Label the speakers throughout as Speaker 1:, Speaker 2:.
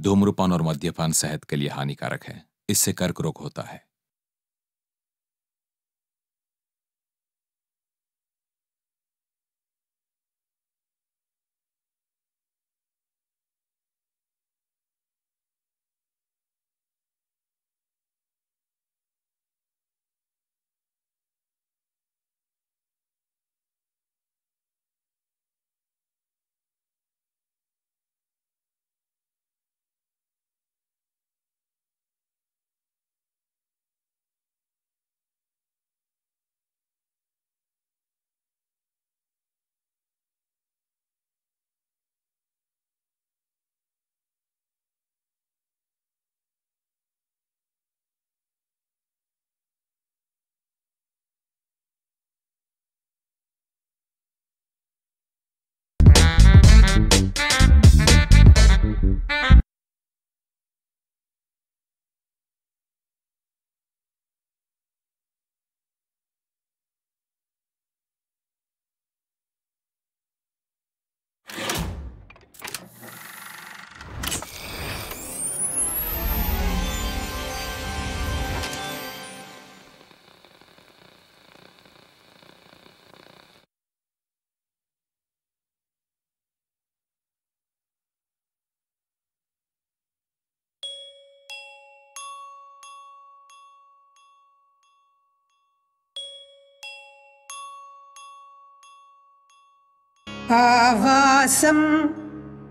Speaker 1: धूम्रपान और मद्यपान सेहत के लिए हानिकारक है। इससे कर्क रोग होता है।
Speaker 2: आवासं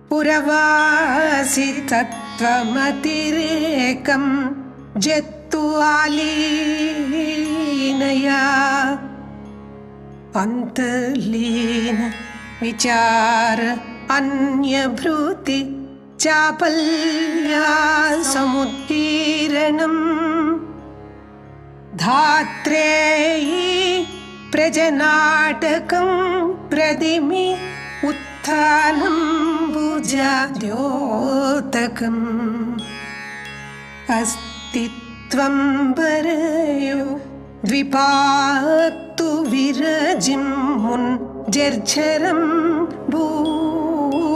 Speaker 2: पुरवासि तत्त्वमतिरेकं जत्तुआलीनया अन्तर्लीन विचार अन्यभृति चापल्या समुत्कीर्णम् धात्रेयी प्रजनाटकं प्रदिमि उत्थानं भुजाद्योतकम् अस्तित्वं वरयो द्विपात्तु विरजिं जर्झरं बूटकम्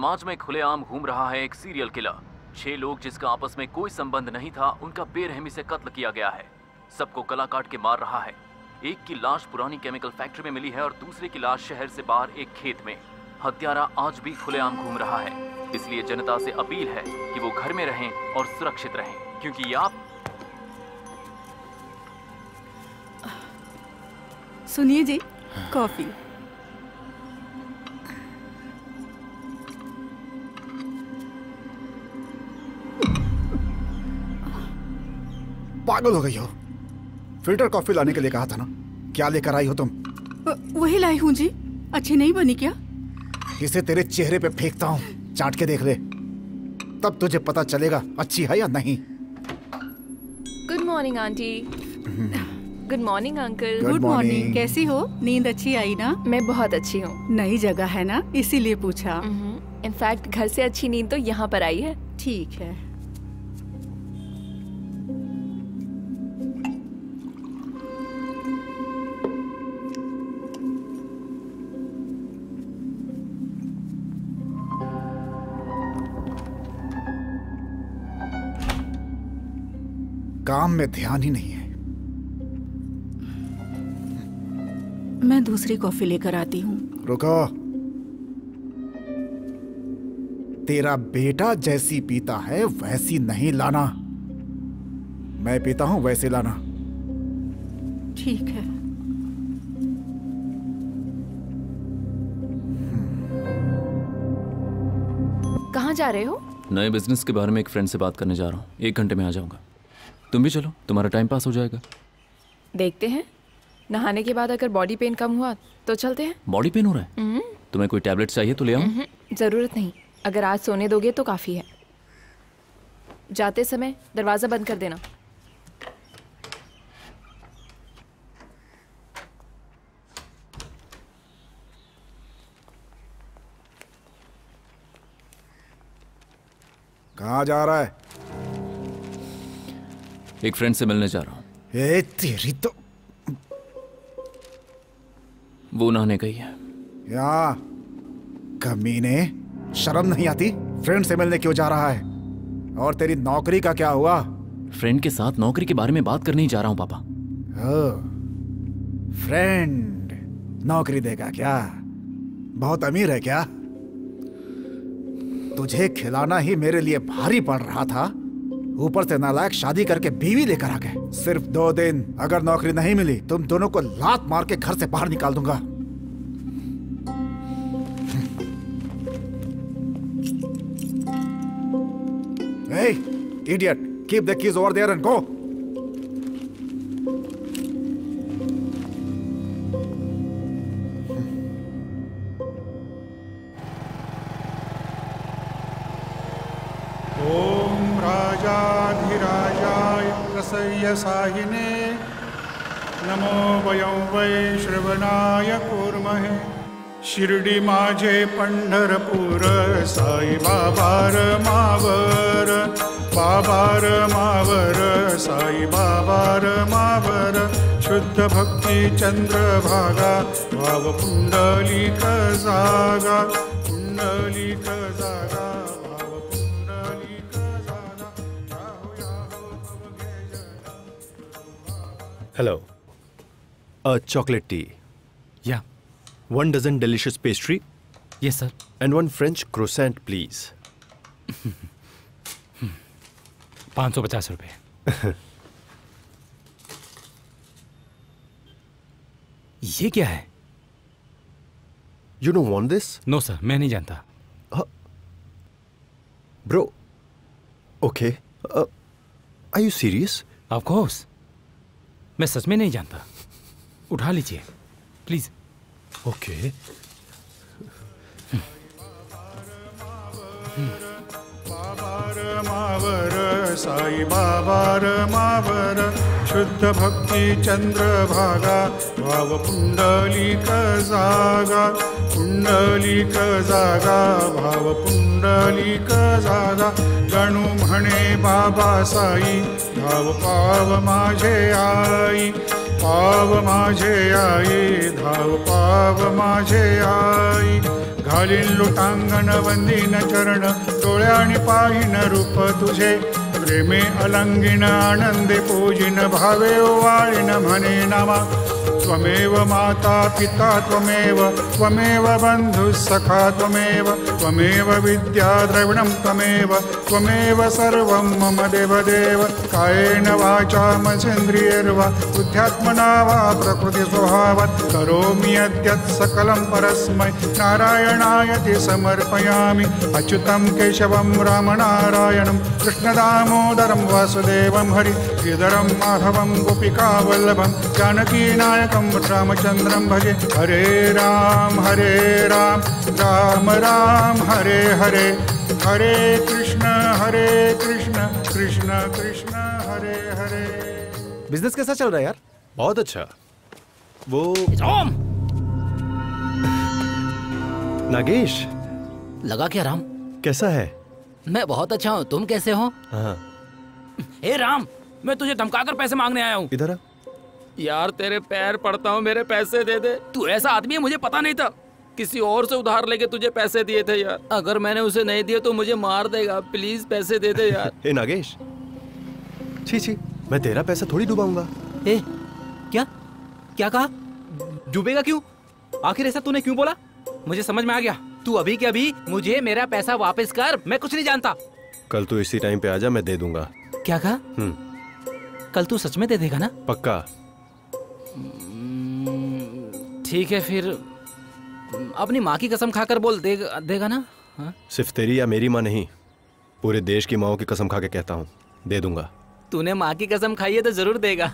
Speaker 3: समाज में खुलेआम घूम रहा है एक सीरियल किलर छह लोग जिसका आपस में कोई संबंध नहीं था, उनका बेरहमी से कत्ल किया गया है। सबको गला काट के मार रहा है। एक की लाश पुरानी केमिकल फैक्ट्री में मिली है और दूसरे की लाश शहर से बाहर एक खेत में। हत्यारा आज भी खुलेआम घूम रहा है। इसलिए जनता से अपील है कि वो घर में रहें और सुरक्षित रहें, क्योंकि आप
Speaker 4: सुनिए जी, कॉफ़ी।
Speaker 5: पागल हो गई हो। फ़िल्टर कॉफ़ी लाने के लिए कहा था ना? क्या लेकर आई हो तुम?
Speaker 4: वही लाई हूँ जी। अच्छी नहीं बनी क्या?
Speaker 5: इसे तेरे चेहरे पे फेंकता हूँ। चाट के देख ले। तब तुझे पता चलेगा अच्छी है या नहीं।
Speaker 6: Good morning aunty. Good morning uncle
Speaker 5: good morning
Speaker 4: कैसी हो? नींद अच्छी आई ना?
Speaker 6: मैं बहुत अच्छी हूँ।
Speaker 4: नई जगह है ना? इसीलिए पूछा।
Speaker 6: इनफैक्ट घर से अच्छी नींद तो यहाँ पर आई है।
Speaker 4: ठीक है।
Speaker 5: काम में ध्यान ही नहीं है।
Speaker 4: मैं दूसरी कॉफ़ी लेकर आती हूँ।
Speaker 5: रुको। तेरा बेटा जैसी पीता है वैसी नहीं लाना। मैं पीता हूँ वैसे लाना।
Speaker 4: ठीक है।
Speaker 6: कहाँ जा रहे हो?
Speaker 7: नए बिज़नेस के बारे में एक फ्रेंड से बात करने जा रहा हूँ। एक घंटे में आ जाऊँगा। तुम भी चलो तुम्हारा टाइम पास हो जाएगा।
Speaker 6: देखते हैं। नहाने के बाद अगर बॉडी पेन कम हुआ तो चलते हैं।
Speaker 7: बॉडी पेन हो रहा है? तुम्हें कोई टैबलेट चाहिए तो ले आऊँ
Speaker 6: हम्म, ज़रूरत नहीं। अगर आज सोने दोगे तो काफ़ी है। जाते समय दरवाज़ा बंद कर देना।
Speaker 5: कहाँ जा रहा है?
Speaker 7: एक फ्रेंड से मिलने जा रहा हूँ।
Speaker 5: ए तेरी तो
Speaker 7: वो नहाने गई है
Speaker 5: या कमीने शर्म नहीं आती? फ्रेंड से मिलने क्यों जा रहा है? और तेरी नौकरी का क्या हुआ?
Speaker 7: फ्रेंड के साथ नौकरी के बारे में बात करने ही जा रहा हूँ पापा।
Speaker 5: फ्रेंड नौकरी देगा क्या? बहुत अमीर है क्या? तुझे खिलाना ही मेरे लिए भारी पड़ रहा था। ऊपर से नालायक शादी करके बीवी लेकर आ गए सिर्फ़ दो दिन, अगर नौकरी नहीं मिली, तुम दोनों को लात मार के घर से बाहर निकाल दूँगा idiot! Keep the keys over there and go.
Speaker 8: रसय्यसाहिने नमो वयं वै श्रवणाय कुर्महे शिर्डी माझे पंढरपूर साई बाबार मावर। बाबार मावर साई बाबार मावर। शुद्ध भक्ती चंद्रभागा भाव पुंडलिक जागा। पुंडलिक जागा
Speaker 9: Hello. A chocolate tea.
Speaker 10: Yeah.
Speaker 9: One dozen delicious pastry
Speaker 10: Yes, sir.
Speaker 9: and one French croissant, please.
Speaker 10: पाँच सौ पचास रुपये ये क्या है
Speaker 9: You don't want this?
Speaker 10: No sir मैं नहीं जानता
Speaker 9: Bro. Okay. Uh, are you serious?
Speaker 10: Of course मैं सच में नहीं जानता। उठा लीजिए प्लीज़। ओके।
Speaker 9: Okay.
Speaker 8: बाबार मावर, साई बाबार मावर, शुद्ध भक्ति चंद्र चंद्रभागा भाव पुंडलिक जागा पुंडलिक जागा, भाव पुंडलिक जागा। गणू म्हणे, बाबा साई धाव पाव माझे आई, पाव माझे आई, धाव पाव माझे आई। घालीन लुटांगण वंदीन चरण डोळ्याने पाहिन रूप तुझे. प्रेमे अलंगिन आनंदे पूजिन, भावे वाळीन म्हणे नामा त्वमेव माता पिता त्वमेव त्वमेव बन्धुः सखा त्वमेव त्वमेव विद्या द्रविणं त्वमेव त्वमेव सर्वं मम देवदेव। कायेन वाचा मसेन्द्रियर्वा बुद्ध्यात्मना वा प्रकृतिस्वभावात्। करोमि यद्यत् सकलं परस्मै नारायणाय समर्पयामि। अच्युतं केशवं रामनारायणं कृष्णदामोदरं वासुदेवं हरि श्रीधरं माधवं गोपिकावल्लभं जानकीनायकं रामचन्द्रं भजे। हरे राम हरे राम राम राम हरे हरे। हरे कृष्ण हरे कृष्ण कृष्ण कृष्ण हरे हरे।
Speaker 5: बिज़नेस कैसा चल रहा है यार?
Speaker 9: बहुत अच्छा। वो नागेश।
Speaker 11: लगा क्या राम?
Speaker 9: कैसा है?
Speaker 11: मैं बहुत अच्छा हूँ तुम कैसे हो?
Speaker 9: हाँ।
Speaker 10: हे राम! मैं तुझे धमकाकर पैसे मांगने आया हूँ।
Speaker 9: इधर
Speaker 10: यार तेरे पैर पड़ता हूँ मेरे पैसे दे दे। तू ऐसा आदमी है मुझे पता नहीं था। किसी और से उधार लेके तुझे पैसे दिए थे यार। अगर मैंने उसे नहीं दिए तो मुझे मार देगा। प्लीज़ पैसे दे दे यार।
Speaker 9: हे नागेश। छी छी मैं तेरा पैसा थोड़ी डुबाऊँगा।
Speaker 11: ए क्या? क्या कहा? डूबेगा क्यों? आखिर ऐसा तूने क्यों बोला? मुझे समझ में आ गया। तू अभी के अभी मुझे मेरा पैसा वापस कर मैं कुछ नहीं जानता।
Speaker 9: कल तू इसी टाइम पे आ जा मैं दे दूँगा।
Speaker 11: क्या कहा?
Speaker 9: हम्म।
Speaker 11: कल तू सच में दे देगा ना?
Speaker 9: पक्का।
Speaker 11: ठीक है फिर अपनी माँ की कसम खाकर बोल दे, देगा ना? हाँ?
Speaker 9: सिर्फ़ तेरी या मेरी माँ नहीं पूरे देश की माओ की कसम खा के कहता हूँ दे दूँगा।
Speaker 11: तूने माँ की कसम खाई है तो ज़रूर देगा।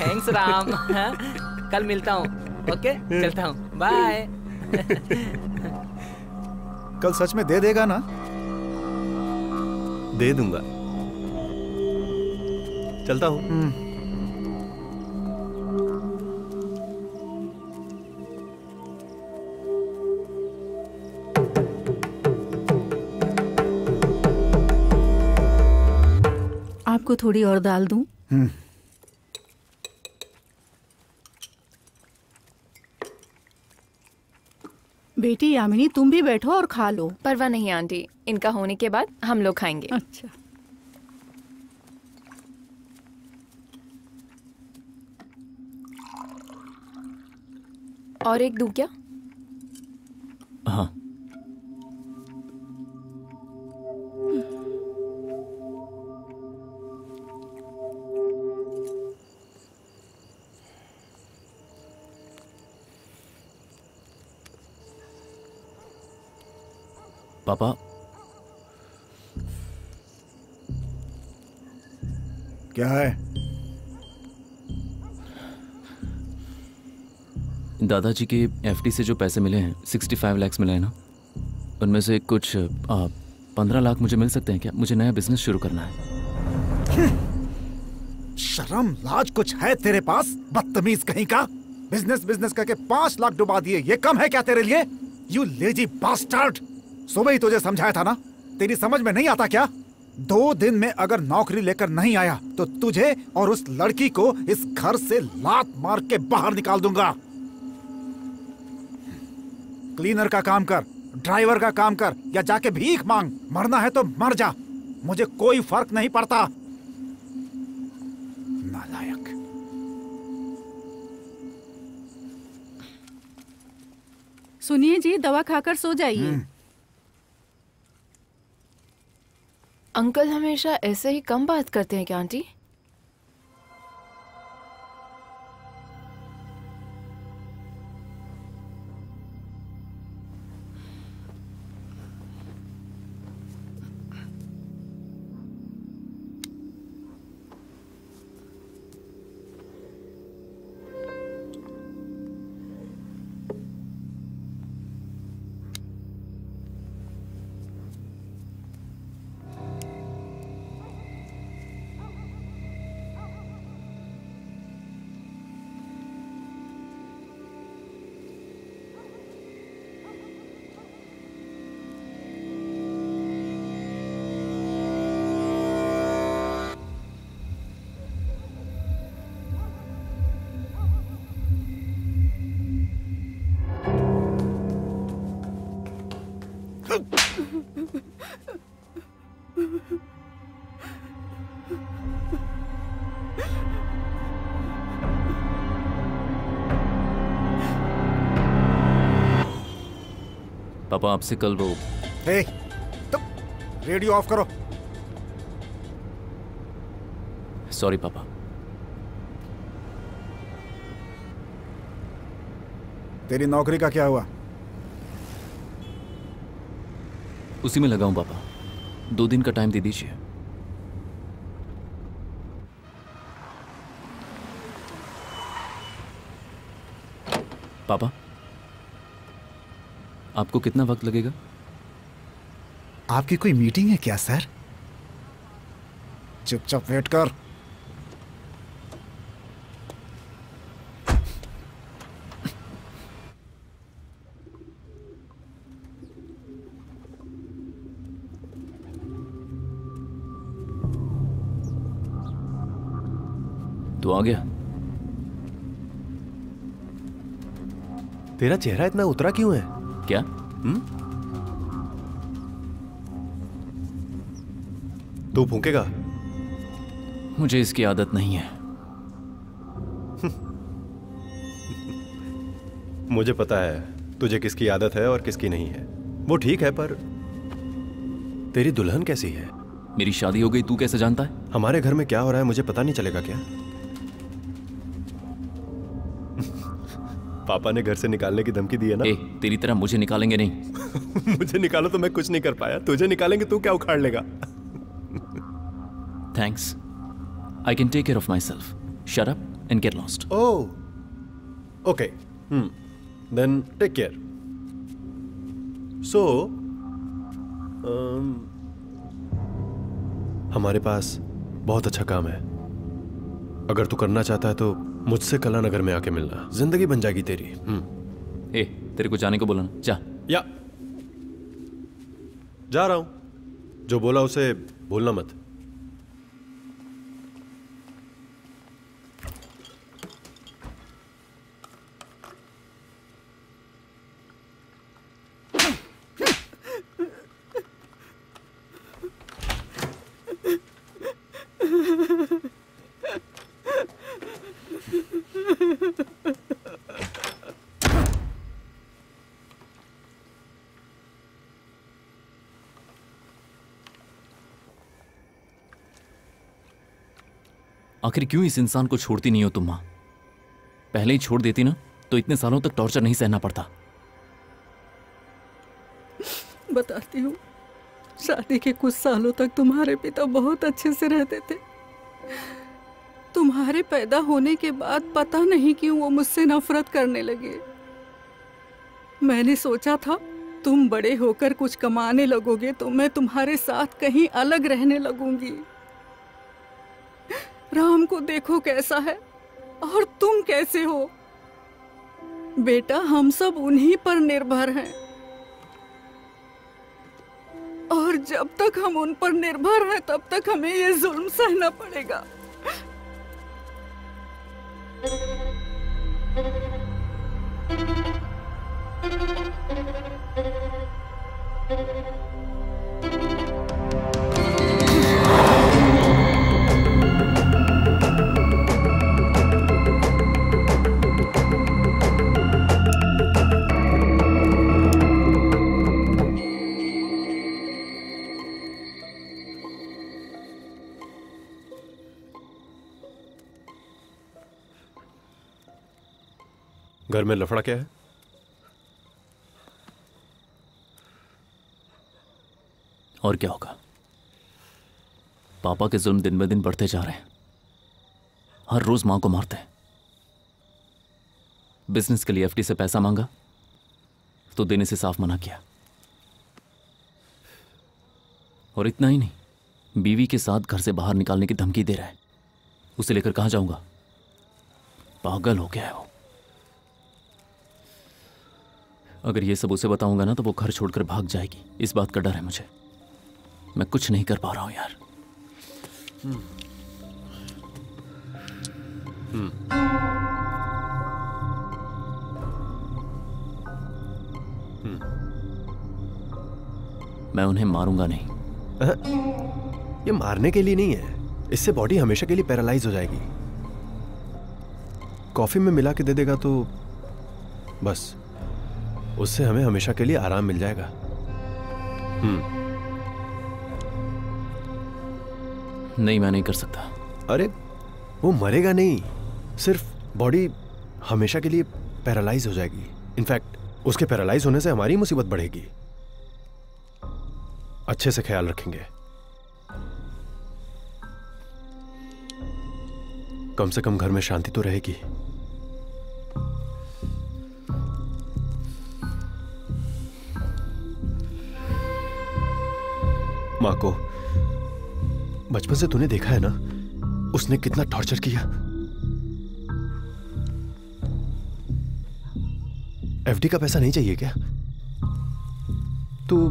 Speaker 11: थैंक्स राम। हाँ? कल मिलता हूँ ओके? चलता हूँ। बाय
Speaker 5: कल सच में दे देगा ना?
Speaker 9: दे दूँगा। चलता हूँ।
Speaker 4: आपको थोड़ी और दाल दूँ? बेटी यामिनी तुम भी बैठो और खा लो।
Speaker 6: परवाह नहीं आंटी। इनका होने के बाद हम लोग खाएँगे।
Speaker 4: अच्छा।
Speaker 6: और एक दूँ क्या?
Speaker 7: हाँ। पापा।
Speaker 5: क्या है?
Speaker 7: दादाजी के एफडी से जो पैसे मिले हैं सिक्सटी फाइव लैक्स मिले हैं ना, उनमें से कुछ पंद्रह लाख मुझे मिल सकते हैं क्या? मुझे नया बिज़नेस शुरू करना है।
Speaker 5: शर्म, लाज कुछ है तेरे पास? बदतमीज कहीं का? बिज़नेस बिज़नेस करके पाँच लाख डुबा दिए, ये कम है क्या तेरे लिए? यू लेजी बास्टर्ड सुबह ही तुझे समझाया था ना? तेरी समझ में नहीं आता क्या? दो दिन में अगर नौकरी लेकर नहीं आया तो तुझे और उस लड़की को इस घर से लात मार के बाहर निकाल दूँगा। क्लीनर का काम कर ड्राइवर का काम कर या जाके भीख मांग। मरना है तो मर जा। मुझे कोई फ़र्क नहीं पड़ता। नालायक।
Speaker 4: सुनिए जी दवा खाकर सो जाइए।
Speaker 6: अंकल हमेशा ऐसे ही कम बात करते हैं क्या आंटी?
Speaker 7: पापा आपसे कल वो
Speaker 5: हे, तुम रेडियो ऑफ़ करो।
Speaker 7: सॉरी पापा
Speaker 5: तेरी नौकरी का क्या हुआ?
Speaker 7: उसी में लगा हूँ पापा दो दिन का टाइम दे दीजिए। पापा आपको कितना वक्त लगेगा?
Speaker 5: आपकी कोई मीटिंग है क्या सर? चुपचाप वेट कर।
Speaker 7: तो आ गया?
Speaker 9: तेरा चेहरा इतना उतरा क्यों है?
Speaker 7: क्या
Speaker 9: तू फूकेगा
Speaker 3: मुझे इसकी आदत नहीं है।
Speaker 9: मुझे पता है तुझे किसकी आदत है और किसकी नहीं है। वो ठीक है पर तेरी दुल्हन कैसी है?
Speaker 3: मेरी शादी हो गई तू कैसे जानता है?
Speaker 9: हमारे घर में क्या हो रहा है मुझे पता नहीं चलेगा क्या? पापा ने घर से निकालने की धमकी दी है ना?
Speaker 3: ए, तेरी तरह मुझे निकालेंगे नहीं।
Speaker 9: मुझे निकालो तो मैं कुछ नहीं कर पाया। तुझे निकालेंगे तू क्या उखाड़ लेगा?
Speaker 3: Thanks I can take care of myself shut up and get
Speaker 9: lost oh okay then take care so हमारे पास बहुत अच्छा काम है। अगर तू करना चाहता है तो मुझसे कला नगर में आके मिलना। ज़िंदगी बन जाएगी तेरी। हम्म।
Speaker 3: ए तेरे को जाने को बोला ना। जा।
Speaker 9: या। जा रहा हूँ। जो बोला उसे भूलना मत।
Speaker 3: आखिर क्यों इस इंसान को छोड़ती नहीं हो तुम माँ? पहले ही छोड़ देती ना तो इतने सालों तक टॉर्चर नहीं सहना पड़ता।
Speaker 4: बताती हूँ, शादी के कुछ सालों तक तुम्हारे पिता बहुत अच्छे से रहते थे। तुम्हारे पैदा होने के बाद पता नहीं क्यों वो मुझसे नफरत करने लगे। मैंने सोचा था, तुम बड़े होकर कुछ कमाने लगोगे तो मैं तुम्हारे साथ कहीं अलग रहने लगूँगी। राम को देखो कैसा है, और तुम कैसे हो? बेटा, हम सब उन्हीं पर निर्भर हैं। और जब तक हम उन पर निर्भर हैं, तब तक हमें ये जुल्म सहना पड़ेगा।
Speaker 9: में लफड़ा क्या है
Speaker 3: और क्या होगा? पापा के जुल्म दिन ब दिन बढ़ते जा रहे हैं। हर रोज माँ को मारते हैं। बिज़नेस के लिए एफडी से पैसा मांगा तो देने से साफ़ मना किया। और इतना ही नहीं, बीवी के साथ घर से बाहर निकालने की धमकी दे रहा है। उसे लेकर कहाँ जाऊँगा? पागल हो गया है वो। अगर ये सब उसे बताऊँगा ना तो वो घर छोड़कर भाग जाएगी। इस बात का डर है मुझे। मैं कुछ नहीं कर पा रहा हूँ यार। मैं उन्हें मारूँगा नहीं।
Speaker 9: ये मारने के लिए नहीं है। इससे बॉडी हमेशा के लिए पैरालाइज हो जाएगी। कॉफ़ी में मिला के दे देगा तो बस। उससे हमें हमेशा के लिए आराम मिल जाएगा। हम्म।
Speaker 3: नहीं मैं नहीं कर सकता।
Speaker 9: अरे वो मरेगा नहीं। सिर्फ़ बॉडी हमेशा के लिए पैरालाइज हो जाएगी। इनफैक्ट उसके पैरालाइज होने से हमारी मुसीबत बढ़ेगी। अच्छे से ख्याल रखेंगे। कम से कम घर में शांति तो रहेगी। माँ को। बचपन से तूने देखा है ना? उसने कितना टॉर्चर किया। एफडी का पैसा नहीं चाहिए क्या? तू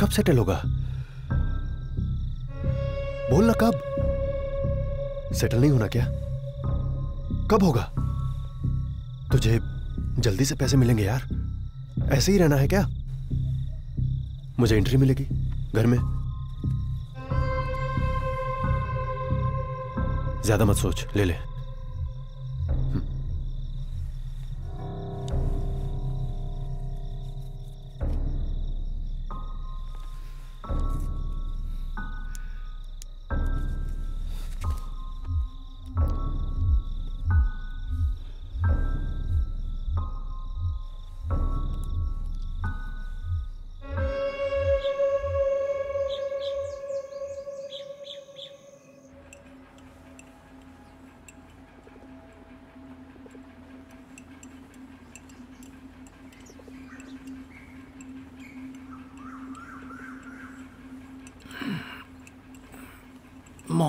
Speaker 9: कब सेटल होगा? बोल ना कब? सेटल नहीं होना क्या? कब होगा? तुझे जल्दी से पैसे मिलेंगे यार। ऐसे ही रहना है क्या? मुझे एंट्री मिलेगी। घर में? ज़्यादा मत सोच ले ले।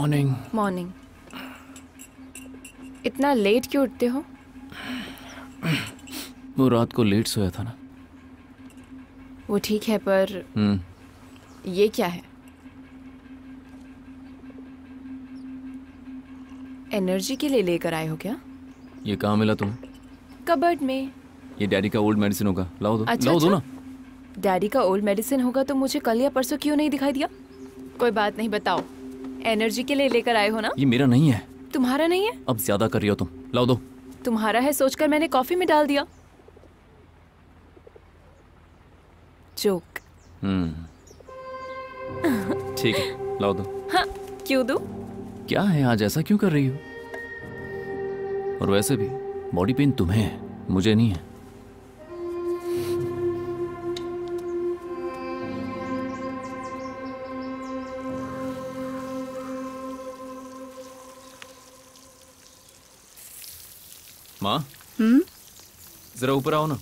Speaker 3: मॉर्निंग
Speaker 6: मॉर्निंग इतना लेट क्यों उठते हो?
Speaker 3: वो रात को लेट सोया था ना।
Speaker 6: वो ठीक है पर
Speaker 3: हम्म।
Speaker 6: ये क्या है? एनर्जी के लिए लेकर आए हो क्या?
Speaker 3: ये कहाँ मिला तुम्हें?
Speaker 6: कबर्ड में।
Speaker 3: ये डैडी का ओल्ड मेडिसिन होगा। लाओ दो।
Speaker 6: अच्छा,
Speaker 3: लाओ दो
Speaker 6: अच्छा।
Speaker 3: ना।
Speaker 6: डैडी का ओल्ड मेडिसिन होगा तो मुझे कल या परसों क्यों नहीं दिखाई दिया? कोई बात नहीं बताओ। एनर्जी के लिए लेकर आए हो ना?
Speaker 3: ये मेरा नहीं है।
Speaker 6: तुम्हारा नहीं है?
Speaker 3: अब ज़्यादा कर रही हो तुम। लाओ दो।
Speaker 6: तुम्हारा है सोचकर मैंने कॉफ़ी में डाल दिया। जोक।
Speaker 3: हम्म। ठीक है लाओ दो।
Speaker 6: हाँ क्यों दो?
Speaker 3: क्या है आज ऐसा क्यों कर रही हो? और वैसे भी बॉडी पेन तुम्हें है मुझे नहीं है। माँ?
Speaker 4: हम्म?
Speaker 3: जरा ऊपर आओ ना।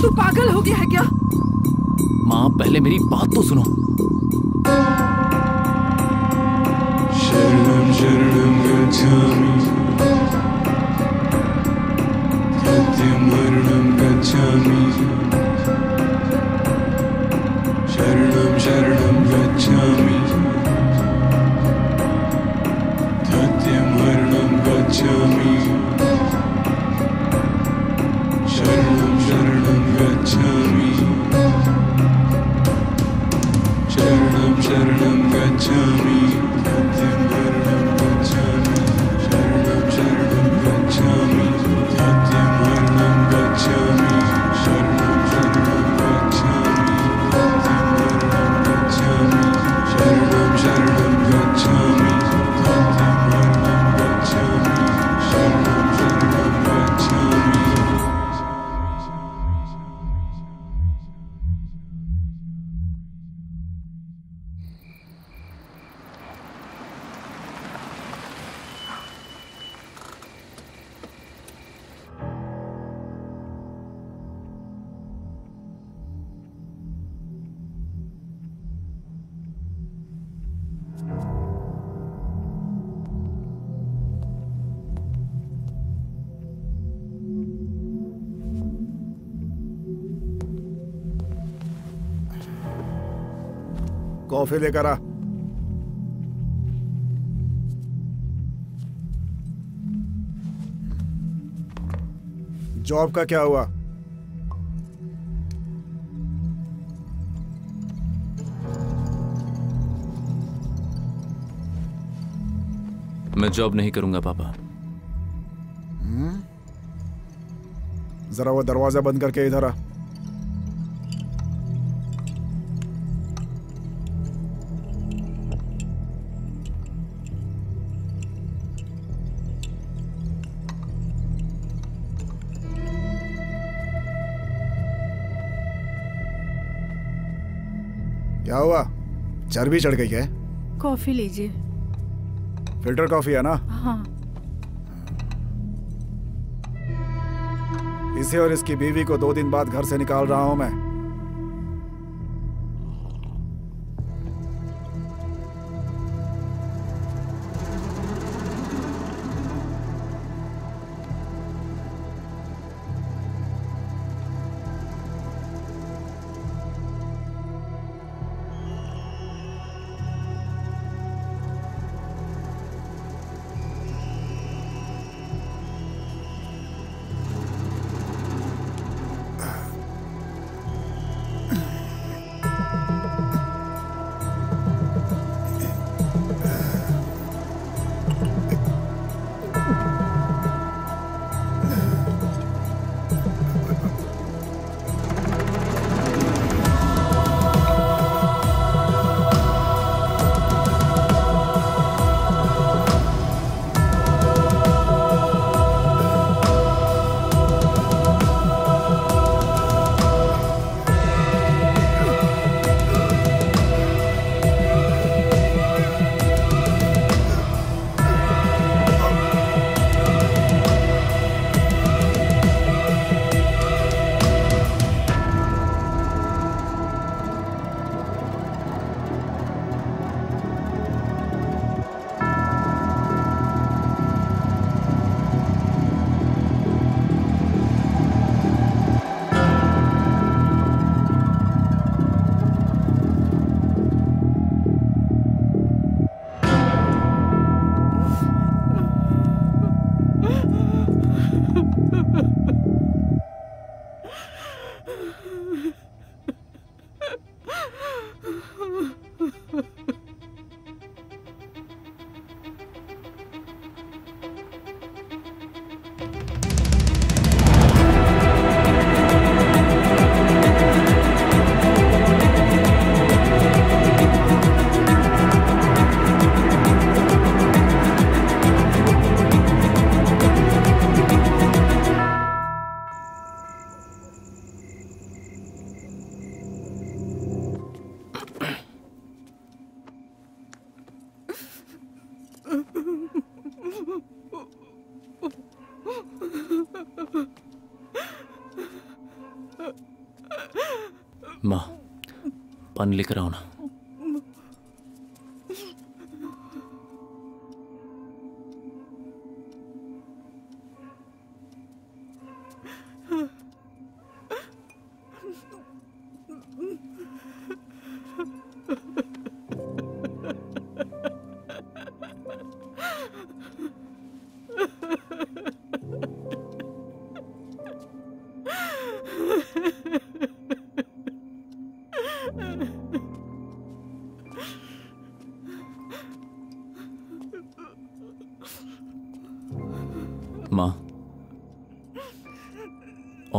Speaker 4: तू पागल हो गया है क्या?
Speaker 3: माँ पहले मेरी बात तो सुनो।
Speaker 12: शरणं शरणं गच्छामि
Speaker 5: कॉफ़ी लेकर आ। जॉब का क्या हुआ?
Speaker 3: मैं जॉब नहीं करूँगा पापा।
Speaker 5: जरा वो दरवाज़ा बंद करके इधर आ। क्या हुआ? चर्बी चढ़ गई है
Speaker 4: कॉफ़ी लीजिए।
Speaker 5: फ़िल्टर कॉफ़ी है ना?
Speaker 4: हाँ।
Speaker 5: इसे और इसकी बीवी को दो दिन बाद घर से निकाल रहा हूँ मैं
Speaker 7: माँ।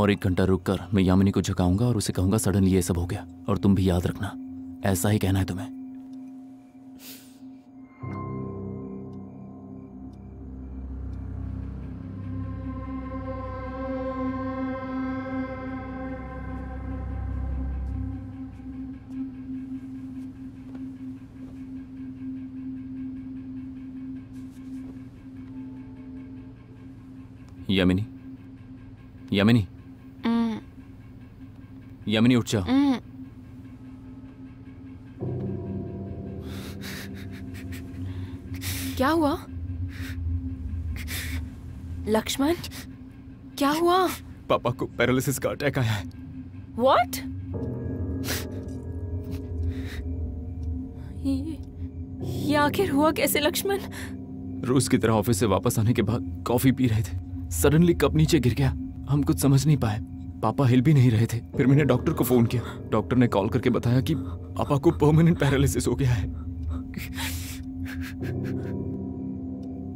Speaker 7: और एक घंटा रुककर मैं यामिनी को झुकाऊँगा और उसे कहूँगा, सडनली ये सब हो गया, और तुम भी याद रखना। ऐसा ही कहना है तुम्हें। यामिनी? यामिनी? यामिनी उठ जाओ।
Speaker 6: क्या हुआ? लक्ष्मण क्या हुआ?
Speaker 3: पापा को पैरालिसिस का अटैक आया है।
Speaker 6: व्हाट ये, ये आखिर हुआ कैसे लक्ष्मण?
Speaker 3: रोज की तरह ऑफ़िस से वापस आने के बाद कॉफ़ी पी रहे थे। सडनली कप नीचे गिर गया। हम कुछ समझ नहीं पाए। पापा हिल भी नहीं रहे थे। फिर मैंने डॉक्टर को फ़ोन किया। डॉक्टर ने कॉल करके बताया कि पापा को परमानेंट पैरालिसिस हो गया है।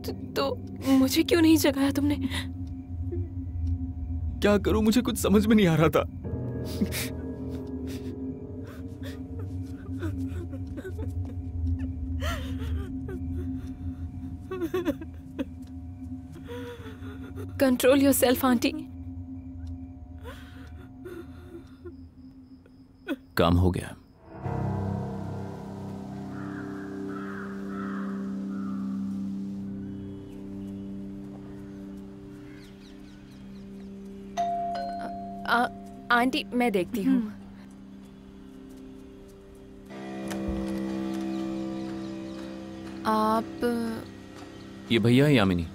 Speaker 6: तो, तो मुझे क्यों नहीं जगाया तुमने?
Speaker 3: क्या करूँ? मुझे कुछ समझ में नहीं आ रहा था।
Speaker 6: कंट्रोल योर सेल्फ आंटी
Speaker 7: काम हो गया।
Speaker 6: आ, आंटी मैं देखती हूँ। आप
Speaker 7: ये भैया है Yamini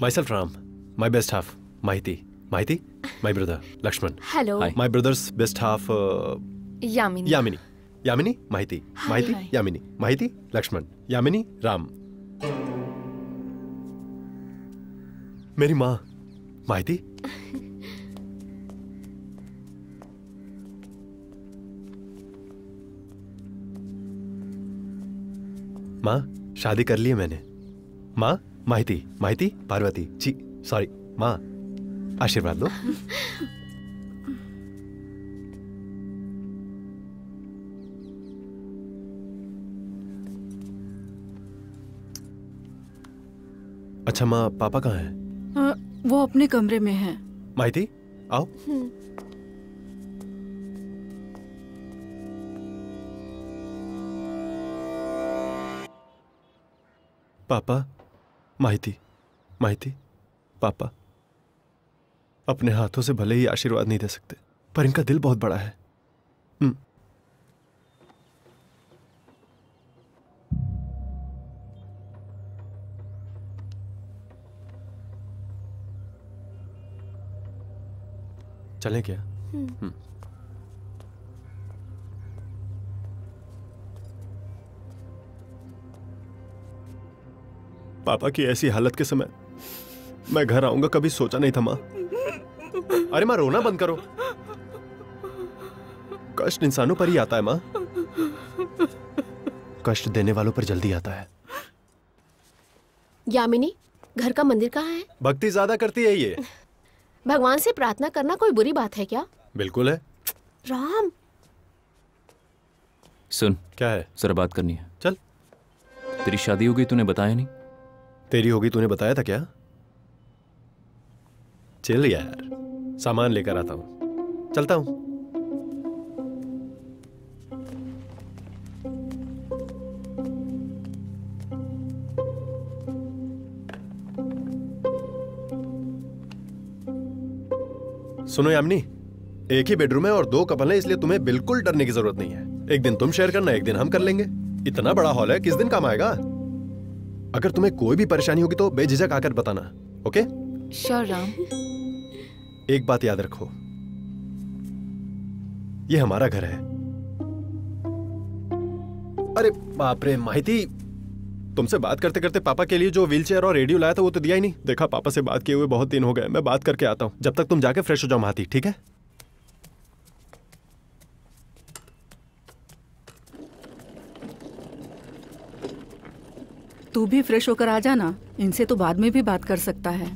Speaker 9: Myself Ram. My best half, Mahiti. Mahiti? My brother, Lakshman.
Speaker 6: Hello. Hi.
Speaker 9: My brother's best half, uh,
Speaker 6: Yamini
Speaker 9: Yamini. Yamini, Mahiti.
Speaker 6: Hi,
Speaker 9: Mahiti,
Speaker 6: hi.
Speaker 9: Yamini. Mahiti, Lakshman. Yamini, Ram. मेरी माँ माहिती माँ शादी कर ली है मैंने माँ माहिती माहिती? पार्वती. जी सॉरी माँ आशीर्वाद लो. अच्छा माँ पापा कहाँ हैं?
Speaker 4: हाँ, वो अपने कमरे में है।
Speaker 9: माहिती? आओ। पापा माहिती माहिती पापा। अपने हाथों से भले ही आशीर्वाद नहीं दे सकते पर इनका दिल बहुत बड़ा है। हम्म, चलें क्या? हम्म। पापा की ऐसी हालत के समय मैं घर आऊँगा कभी सोचा नहीं था माँ। अरे माँ रोना बंद करो। कष्ट इंसानों पर ही आता है माँ। कष्ट देने वालों पर जल्दी आता है।
Speaker 13: यामिनी घर का मंदिर कहाँ है?
Speaker 9: भक्ति ज़्यादा करती है ये।
Speaker 13: भगवान से प्रार्थना करना कोई बुरी बात है क्या?
Speaker 9: बिल्कुल है।
Speaker 13: राम।
Speaker 7: सुन
Speaker 9: क्या है?
Speaker 7: जरा बात करनी है।
Speaker 9: चल।
Speaker 7: तेरी शादी हो गई तूने बताया नहीं?
Speaker 9: तेरी होगी, तूने बताया था क्या? चल यार, सामान लेकर आता हूँ। चलता हूँ। सुनो यामिनी, एक ही बेडरूम है और दो कपल है, इसलिए तुम्हें बिल्कुल डरने की ज़रूरत नहीं है। एक दिन तुम शेयर करना, एक दिन हम कर लेंगे। इतना बड़ा हॉल है, किस दिन काम आएगा? अगर तुम्हें कोई भी परेशानी होगी तो बेझिझक आकर बताना ओके?
Speaker 6: श्योर राम।
Speaker 9: एक बात याद रखो। ये हमारा घर है। अरे बाप रे माहिती। तुमसे बात करते करते पापा के लिए जो व्हीलचेयर और रेडियो लाया था वो तो दिया ही नहीं। देखा पापा से बात किए हुए बहुत दिन हो गए मैं बात करके आता हूँ जब तक तुम जाके फ्रेश हो जाओ माहिती ठीक है?
Speaker 4: तू भी फ्रेश होकर आ जाना। इनसे तो बाद में भी बात कर सकता है।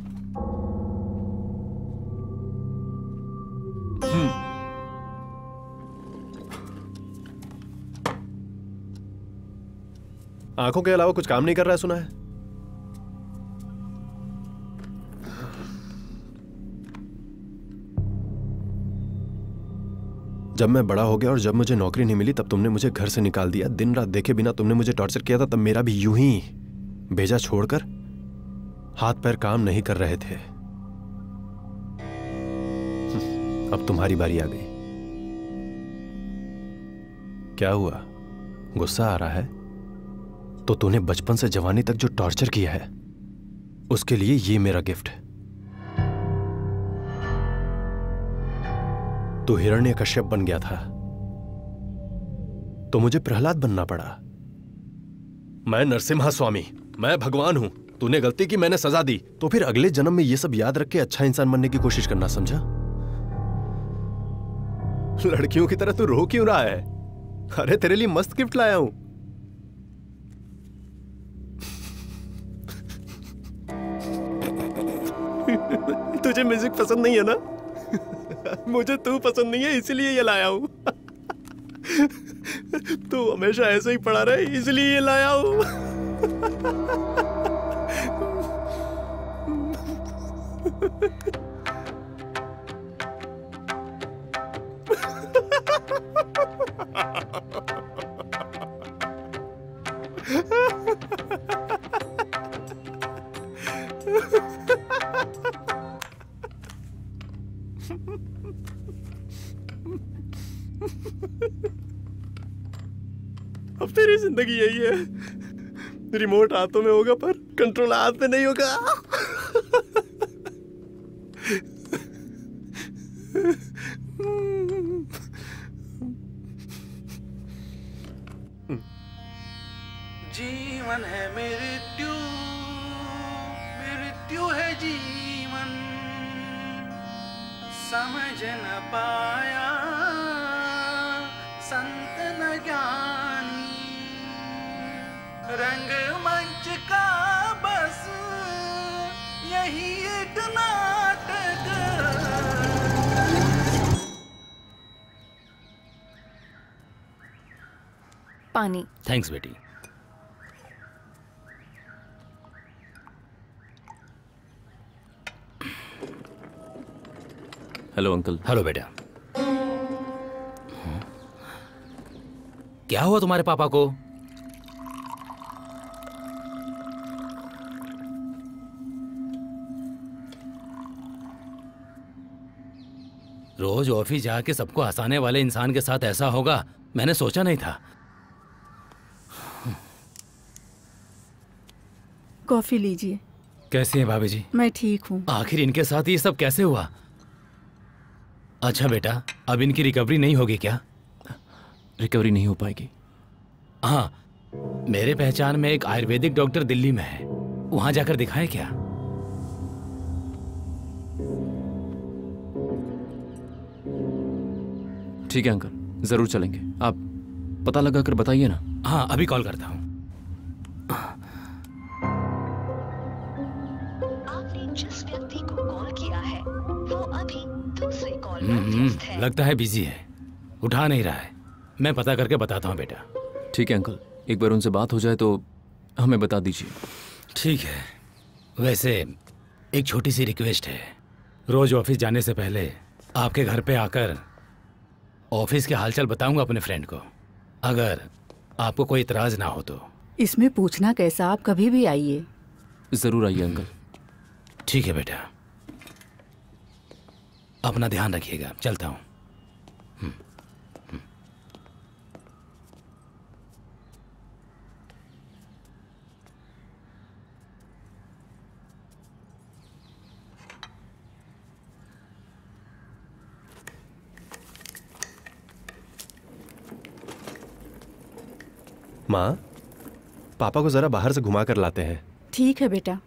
Speaker 9: आँखों के अलावा कुछ काम नहीं कर रहा है, सुना है? जब मैं बड़ा हो गया और जब मुझे नौकरी नहीं मिली, तब तुमने मुझे घर से निकाल दिया। दिन रात देखे बिना तुमने मुझे टॉर्चर किया था, तब मेरा भी यूँ ही। भेजा छोड़कर हाथ पैर काम नहीं कर रहे थे। अब तुम्हारी बारी आ गई। क्या हुआ? गुस्सा आ रहा है? तो तूने बचपन से जवानी तक जो टॉर्चर किया है, उसके लिए ये मेरा गिफ्ट। तू हिरण्य कश्यप बन गया था। तो मुझे प्रहलाद बनना पड़ा। मैं नरसिम्हा स्वामी मैं भगवान हूँ। तूने गलती की, मैंने सजा दी। तो फिर अगले जन्म में ये सब याद रख के अच्छा इंसान बनने की कोशिश करना, समझा? लड़कियों की तरह तू रो क्यों रहा है? अरे, तेरे लिए मस्त गिफ्ट लाया हूँ। तुझे म्यूज़िक पसंद नहीं है ना? मुझे तू पसंद नहीं है, इसलिए ये लाया हूँ। तू हमेशा ऐसे ही पड़ा रहे, इसलिए ये लाया हूँ। अब तेरी ज़िंदगी यही है। रिमोट हाथों में होगा, पर कंट्रोल हाथ में नहीं होगा।
Speaker 14: जीवन है मृत्यु मृत्यु है जीवन। समझ न पाया, संत न ज्ञानी। रंग मंच का बस यही एक नाटक।
Speaker 6: पानी।
Speaker 10: थैंक्स बेटी।
Speaker 3: हेलो अंकल
Speaker 10: हेलो बेटा। क्या हुआ तुम्हारे पापा को? रोज ऑफ़िस जाके सबको हंसाने वाले इंसान के साथ ऐसा होगा मैंने सोचा नहीं था।
Speaker 4: कॉफ़ी लीजिए।
Speaker 10: कैसी है भाभी जी?
Speaker 4: मैं ठीक हूँ।
Speaker 10: आखिर इनके साथ ये सब कैसे हुआ? अच्छा बेटा अब इनकी रिकवरी नहीं होगी क्या?
Speaker 3: रिकवरी नहीं हो पाएगी।
Speaker 10: हाँ मेरे पहचान में एक आयुर्वेदिक डॉक्टर दिल्ली में है। वहाँ जाकर दिखाए क्या?
Speaker 3: ठीक है अंकल। ज़रूर चलेंगे। आप पता लगा कर बताइए ना।
Speaker 10: हाँ अभी कॉल करता हूँ।
Speaker 15: आपने जिस व्यक्ति को कॉल किया है वो अभी दूसरे कॉल
Speaker 10: हम्म, हम्म,
Speaker 15: व्यस्त है।
Speaker 10: लगता है बिज़ी है। उठा नहीं रहा है। मैं पता करके बताता हूँ बेटा।
Speaker 3: ठीक है अंकल। एक बार उनसे बात हो जाए तो हमें बता दीजिए।
Speaker 10: ठीक है।
Speaker 11: वैसे एक छोटी सी रिक्वेस्ट है। रोज ऑफ़िस जाने से पहले आपके घर पे आकर ऑफ़िस के हालचाल बताऊँगा अपने फ्रेंड को। अगर आपको कोई इतराज ना हो तो।
Speaker 4: इसमें पूछना कैसा आप कभी भी आइए।
Speaker 3: ज़रूर आइए अंकल।
Speaker 11: ठीक है बेटा। अपना ध्यान रखिएगा चलता हूँ।
Speaker 9: माँ पापा को जरा बाहर से घुमा कर लाते हैं।
Speaker 4: ठीक है बेटा।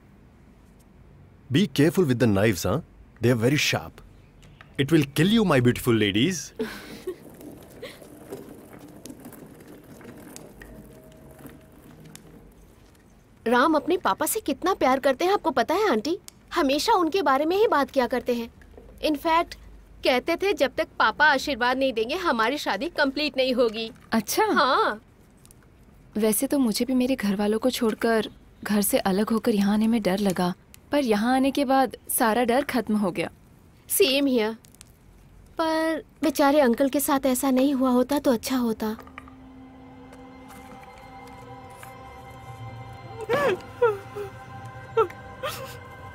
Speaker 9: Be careful with the knives हाँ they are very sharp it will kill you my beautiful ladies
Speaker 13: Ram अपने पापा से कितना प्यार करते हैं आपको पता है आंटी? हमेशा उनके बारे में ही बात किया करते हैं। इनफैक्ट कहते थे जब तक पापा आशीर्वाद नहीं देंगे हमारी शादी कंप्लीट नहीं होगी।
Speaker 6: अच्छा।
Speaker 13: हाँ।
Speaker 6: वैसे तो मुझे भी मेरे घर वालों को छोड़कर घर से अलग होकर यहाँ आने में डर लगा पर यहाँ आने के बाद सारा डर खत्म हो गया।
Speaker 13: सेम हियर पर बेचारे अंकल के साथ ऐसा नहीं हुआ होता तो अच्छा होता।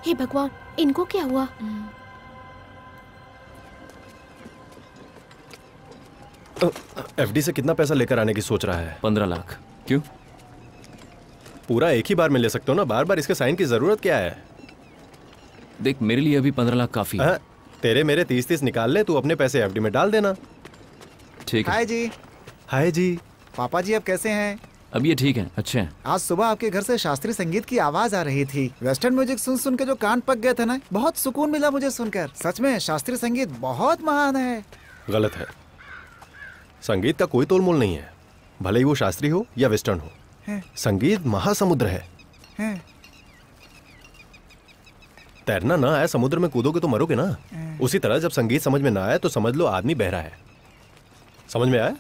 Speaker 13: हे भगवान इनको क्या हुआ?
Speaker 9: एफडी से कितना पैसा लेकर आने की सोच रहा है?
Speaker 3: पंद्रह लाख। क्यों?
Speaker 9: पूरा एक ही बार में ले सकते हो ना? बार बार इसके साइन की ज़रूरत क्या है?
Speaker 3: देख मेरे लिए अभी पंद्रह लाख काफ़ी है।
Speaker 9: हाँ, तेरे मेरे तीस तीस निकाल ले तू अपने पैसे एफडी में डाल देना।
Speaker 3: ठीक है।
Speaker 5: हाय जी।
Speaker 9: हाय जी।
Speaker 5: पापा जी अब कैसे हैं?
Speaker 3: अब ये ठीक है अच्छे हैं।
Speaker 5: आज सुबह आपके घर से शास्त्रीय संगीत की आवाज़ आ रही थी। वेस्टर्न म्यूज़िक सुन सुन के जो कान पक गए थे ना बहुत सुकून मिला मुझे सुनकर। सच में शास्त्रीय संगीत बहुत महान है।
Speaker 9: गलत है। संगीत का कोई तोल मोल नहीं है। भले ही वो शास्त्रीय हो या वेस्टर्न हो।
Speaker 5: हैं,
Speaker 9: संगीत महासमुद्र है।
Speaker 5: हैं,
Speaker 9: तैरना ना आया समुद्र में कूदोगे तो मरोगे ना। उसी तरह जब संगीत समझ में ना आया तो समझ लो आदमी बहरा है। समझ में आया?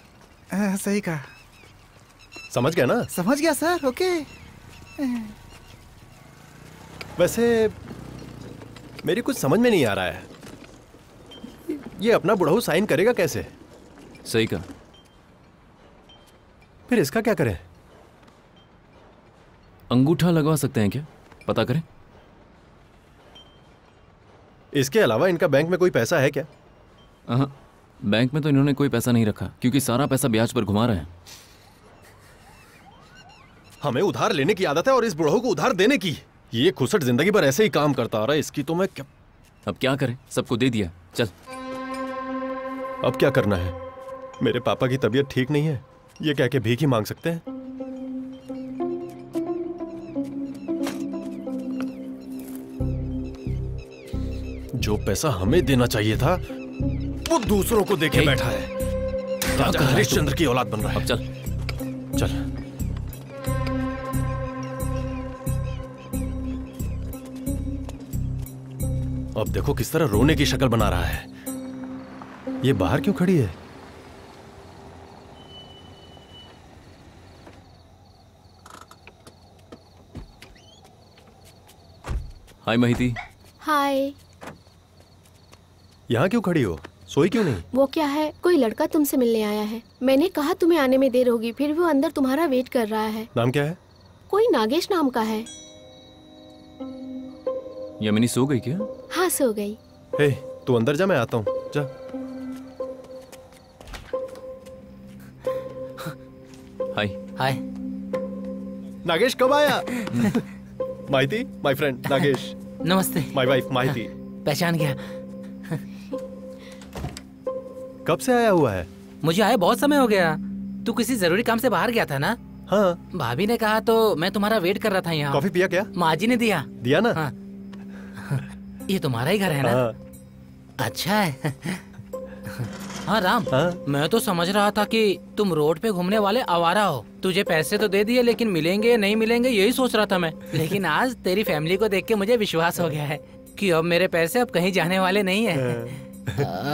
Speaker 5: हाँ, सही कहा।
Speaker 9: समझ गया ना?
Speaker 5: समझ गया सर ओके।
Speaker 9: वैसे मेरी कुछ समझ में नहीं आ रहा है। ये अपना बुढ़ाऊ साइन करेगा कैसे?
Speaker 3: सही कहा।
Speaker 9: फिर इसका क्या करें?
Speaker 3: अंगूठा लगवा सकते हैं क्या? पता करें?
Speaker 9: इसके अलावा इनका बैंक में कोई पैसा है क्या?
Speaker 3: हाँ बैंक में तो इन्होंने कोई पैसा नहीं रखा क्योंकि सारा पैसा ब्याज पर घुमा रहे हैं।
Speaker 9: हमें उधार लेने की आदत है और इस बुढ़ो को उधार देने की। ये खुसट ज़िंदगी भर ऐसे ही काम करता आ रहा है इसकी तो मैं क्या
Speaker 3: अब क्या करें? सबको दे दिया चल।
Speaker 9: अब क्या करना है? मेरे पापा की तबीयत ठीक नहीं है। ये कह के भीख ही मांग सकते हैं। जो पैसा हमें देना चाहिए था वो दूसरों को देके बैठा है। राजा हरिश्चंद्र की औलाद बन रहा है।
Speaker 3: अब चल।
Speaker 9: चल। अब देखो किस तरह रोने की शक्ल बना रहा है। ये बाहर क्यों खड़ी है?
Speaker 3: हाय महिती।
Speaker 13: हाय।
Speaker 9: यहाँ क्यों खड़ी हो? सोई क्यों नहीं?
Speaker 13: वो क्या है? कोई लड़का तुमसे मिलने आया है। मैंने कहा तुम्हें आने में देर होगी फिर वो अंदर तुम्हारा वेट कर रहा है।
Speaker 9: नाम क्या है?
Speaker 13: कोई नागेश नाम का है।
Speaker 3: यमिनी सो गई क्या?
Speaker 13: हाँ सो गई।
Speaker 9: हे तू अंदर जा मैं आता हूँ। जा।
Speaker 3: हाय।
Speaker 11: हाय।
Speaker 9: नागेश कब आया? माहिती माय फ्रेंड नागेश।
Speaker 11: नमस्ते।
Speaker 9: माय वाइफ माहिती
Speaker 11: पहचान गया।
Speaker 9: कब से आया हुआ है?
Speaker 11: मुझे आए बहुत समय हो गया। तू किसी ज़रूरी काम से बाहर गया था ना?
Speaker 9: हाँ।
Speaker 11: भाभी ने कहा तो मैं तुम्हारा वेट कर रहा था यहाँ।
Speaker 9: कॉफ़ी पिया क्या?
Speaker 11: माँ जी ने दिया।
Speaker 9: दिया ना?
Speaker 11: हाँ। ये तुम्हारा ही घर है ना?
Speaker 9: हाँ।
Speaker 11: अच्छा है। हाँ राम।
Speaker 9: हाँ?
Speaker 11: मैं तो समझ रहा था कि तुम रोड पे घूमने वाले आवारा हो। तुझे पैसे तो दे दिए लेकिन मिलेंगे नहीं मिलेंगे यही सोच रहा था मैं। लेकिन आज तेरी फैमिली को देख के मुझे विश्वास हो गया है कि अब मेरे पैसे अब कहीं जाने वाले नहीं है।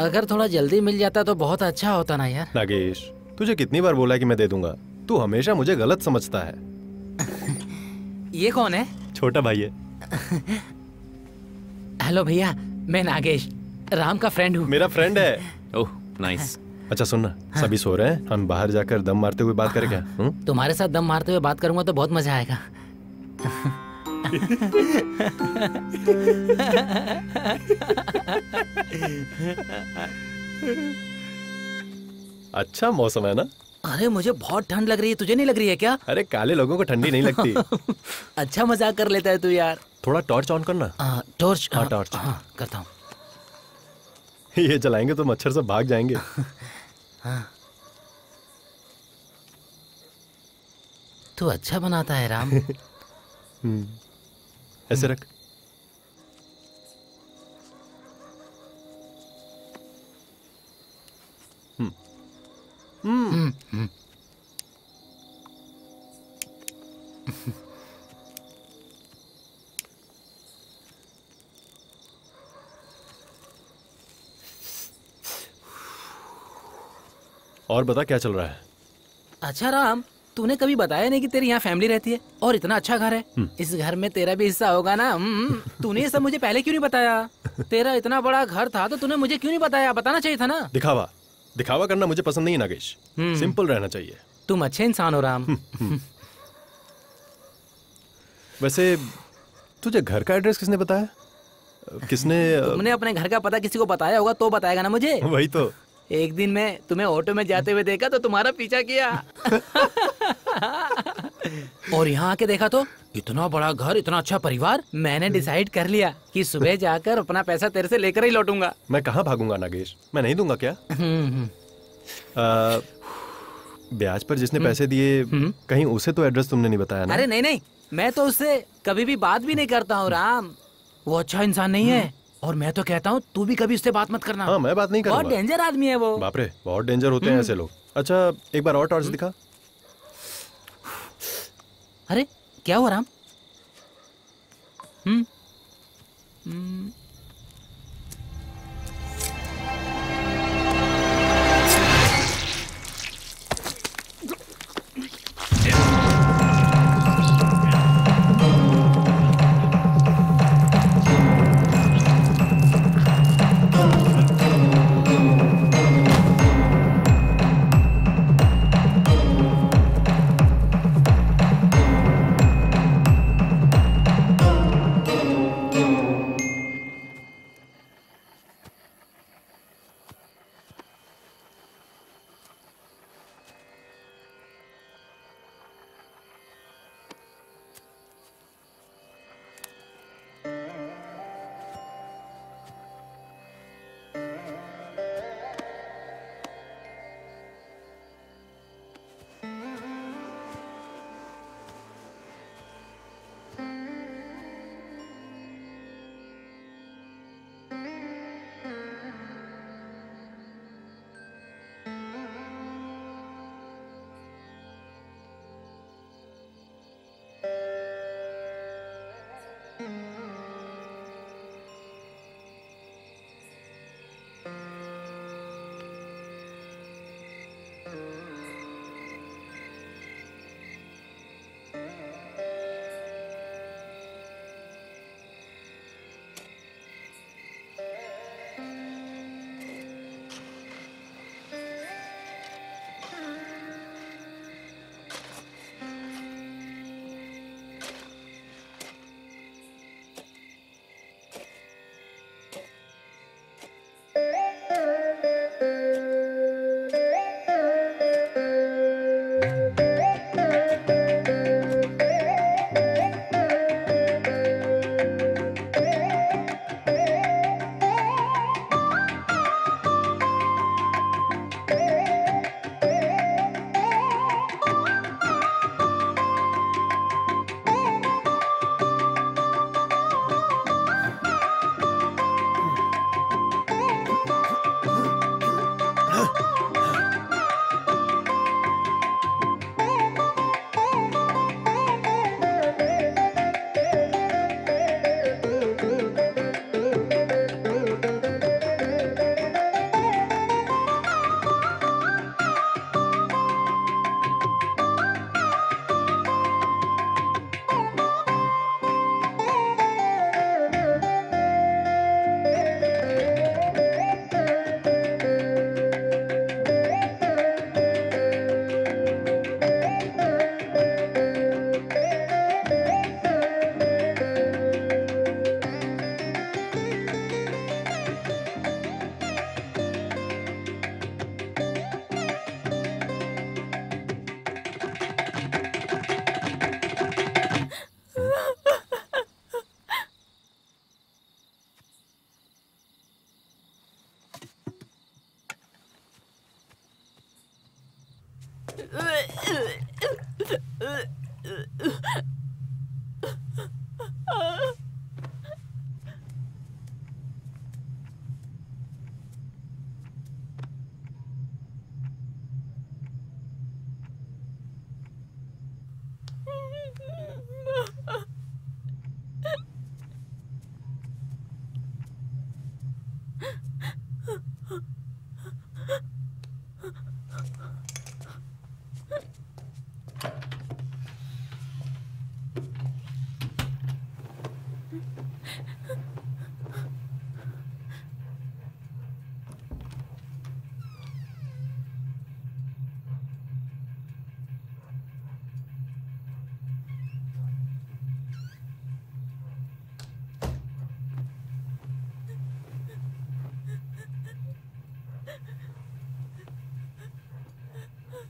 Speaker 11: अगर थोड़ा जल्दी मिल जाता तो बहुत अच्छा होता ना यार।
Speaker 9: नागेश तुझे कितनी बार बोला कि मैं दे दूँगा? तू हमेशा मुझे गलत समझता है।
Speaker 11: ये कौन है?
Speaker 9: छोटा भाई है।
Speaker 11: हेलो भैया मैं नागेश राम का फ्रेंड हूँ।
Speaker 9: मेरा फ्रेंड है।
Speaker 3: ओह। नाइस
Speaker 9: अच्छा सुनना सभी सो रहे हैं? हम बाहर जाकर दम मारते हुए बात करें क्या? हम्म?
Speaker 11: तुम्हारे साथ दम मारते हुए बात करूँगा तो बहुत मज़ा आएगा।
Speaker 9: अच्छा मौसम है ना?
Speaker 11: अरे मुझे बहुत ठंड लग रही है तुझे नहीं लग रही है क्या?
Speaker 9: अरे काले लोगों को ठंडी नहीं लगती।
Speaker 11: अच्छा मज़ाक कर लेता है तू यार।
Speaker 9: थोड़ा टॉर्च ऑन करना।
Speaker 11: टॉर्च
Speaker 9: हाँ टॉर्च
Speaker 11: हाँ करता हूँ।
Speaker 9: ये जलाएँगे तो मच्छर से भाग जाएँगे।
Speaker 11: हाँ। तू अच्छा बनाता है राम।
Speaker 9: हम्म, ऐसे रख। हम्म, हम्म,
Speaker 11: हम्म,
Speaker 9: और बता क्या चल रहा है?
Speaker 11: अच्छा राम तूने कभी बताया नहीं कि तेरी यहाँ फैमिली रहती है? और इतना अच्छा घर है?
Speaker 9: हम्म।
Speaker 11: इस घर में तेरा भी हिस्सा होगा ना? हम्म, तूने ये सब मुझे पहले क्यों नहीं बताया? तेरा इतना बड़ा घर था तो तूने मुझे क्यों नहीं बताया? बताना चाहिए था ना?
Speaker 9: दिखावा। दिखावा करना मुझे पसंद नहीं है नागेश।
Speaker 11: हम्म।
Speaker 9: सिंपल रहना चाहिए।
Speaker 11: तुम अच्छे इंसान हो राम।
Speaker 9: वैसे तुझे घर का एड्रेस किसने बताया? किसने
Speaker 11: तुमने अपने घर का पता किसी को बताया होगा तो बताएगा ना मुझे।
Speaker 9: वही तो।
Speaker 11: एक दिन मैं तुम्हें ऑटो में जाते हुए देखा तो तुम्हारा पीछा किया। और यहाँ आके देखा तो इतना बड़ा घर इतना अच्छा परिवार। मैंने डिसाइड कर लिया कि सुबह जाकर अपना पैसा तेरे से लेकर ही लौटूँगा।
Speaker 9: मैं कहाँ भागूँगा नागेश? मैं नहीं दूँगा क्या? आ, ब्याज पर जिसने पैसे दिए कहीं उसे तो एड्रेस तुमने नहीं बताया ना?
Speaker 11: अरे नहीं नहीं। मैं तो उससे कभी भी बात भी नहीं करता हूँ राम। वो अच्छा इंसान नहीं है। और मैं तो कहता हूँ तू भी कभी उससे बात मत करना।
Speaker 9: हाँ मैं बात नहीं
Speaker 11: बहुत डेंजर आदमी है वो।
Speaker 9: बापरे बहुत डेंजर होते हैं
Speaker 11: हम्म।
Speaker 9: ऐसे लोग। अच्छा एक बार और टॉर्च दिखा।
Speaker 11: अरे क्या हुआ राम? हम्म।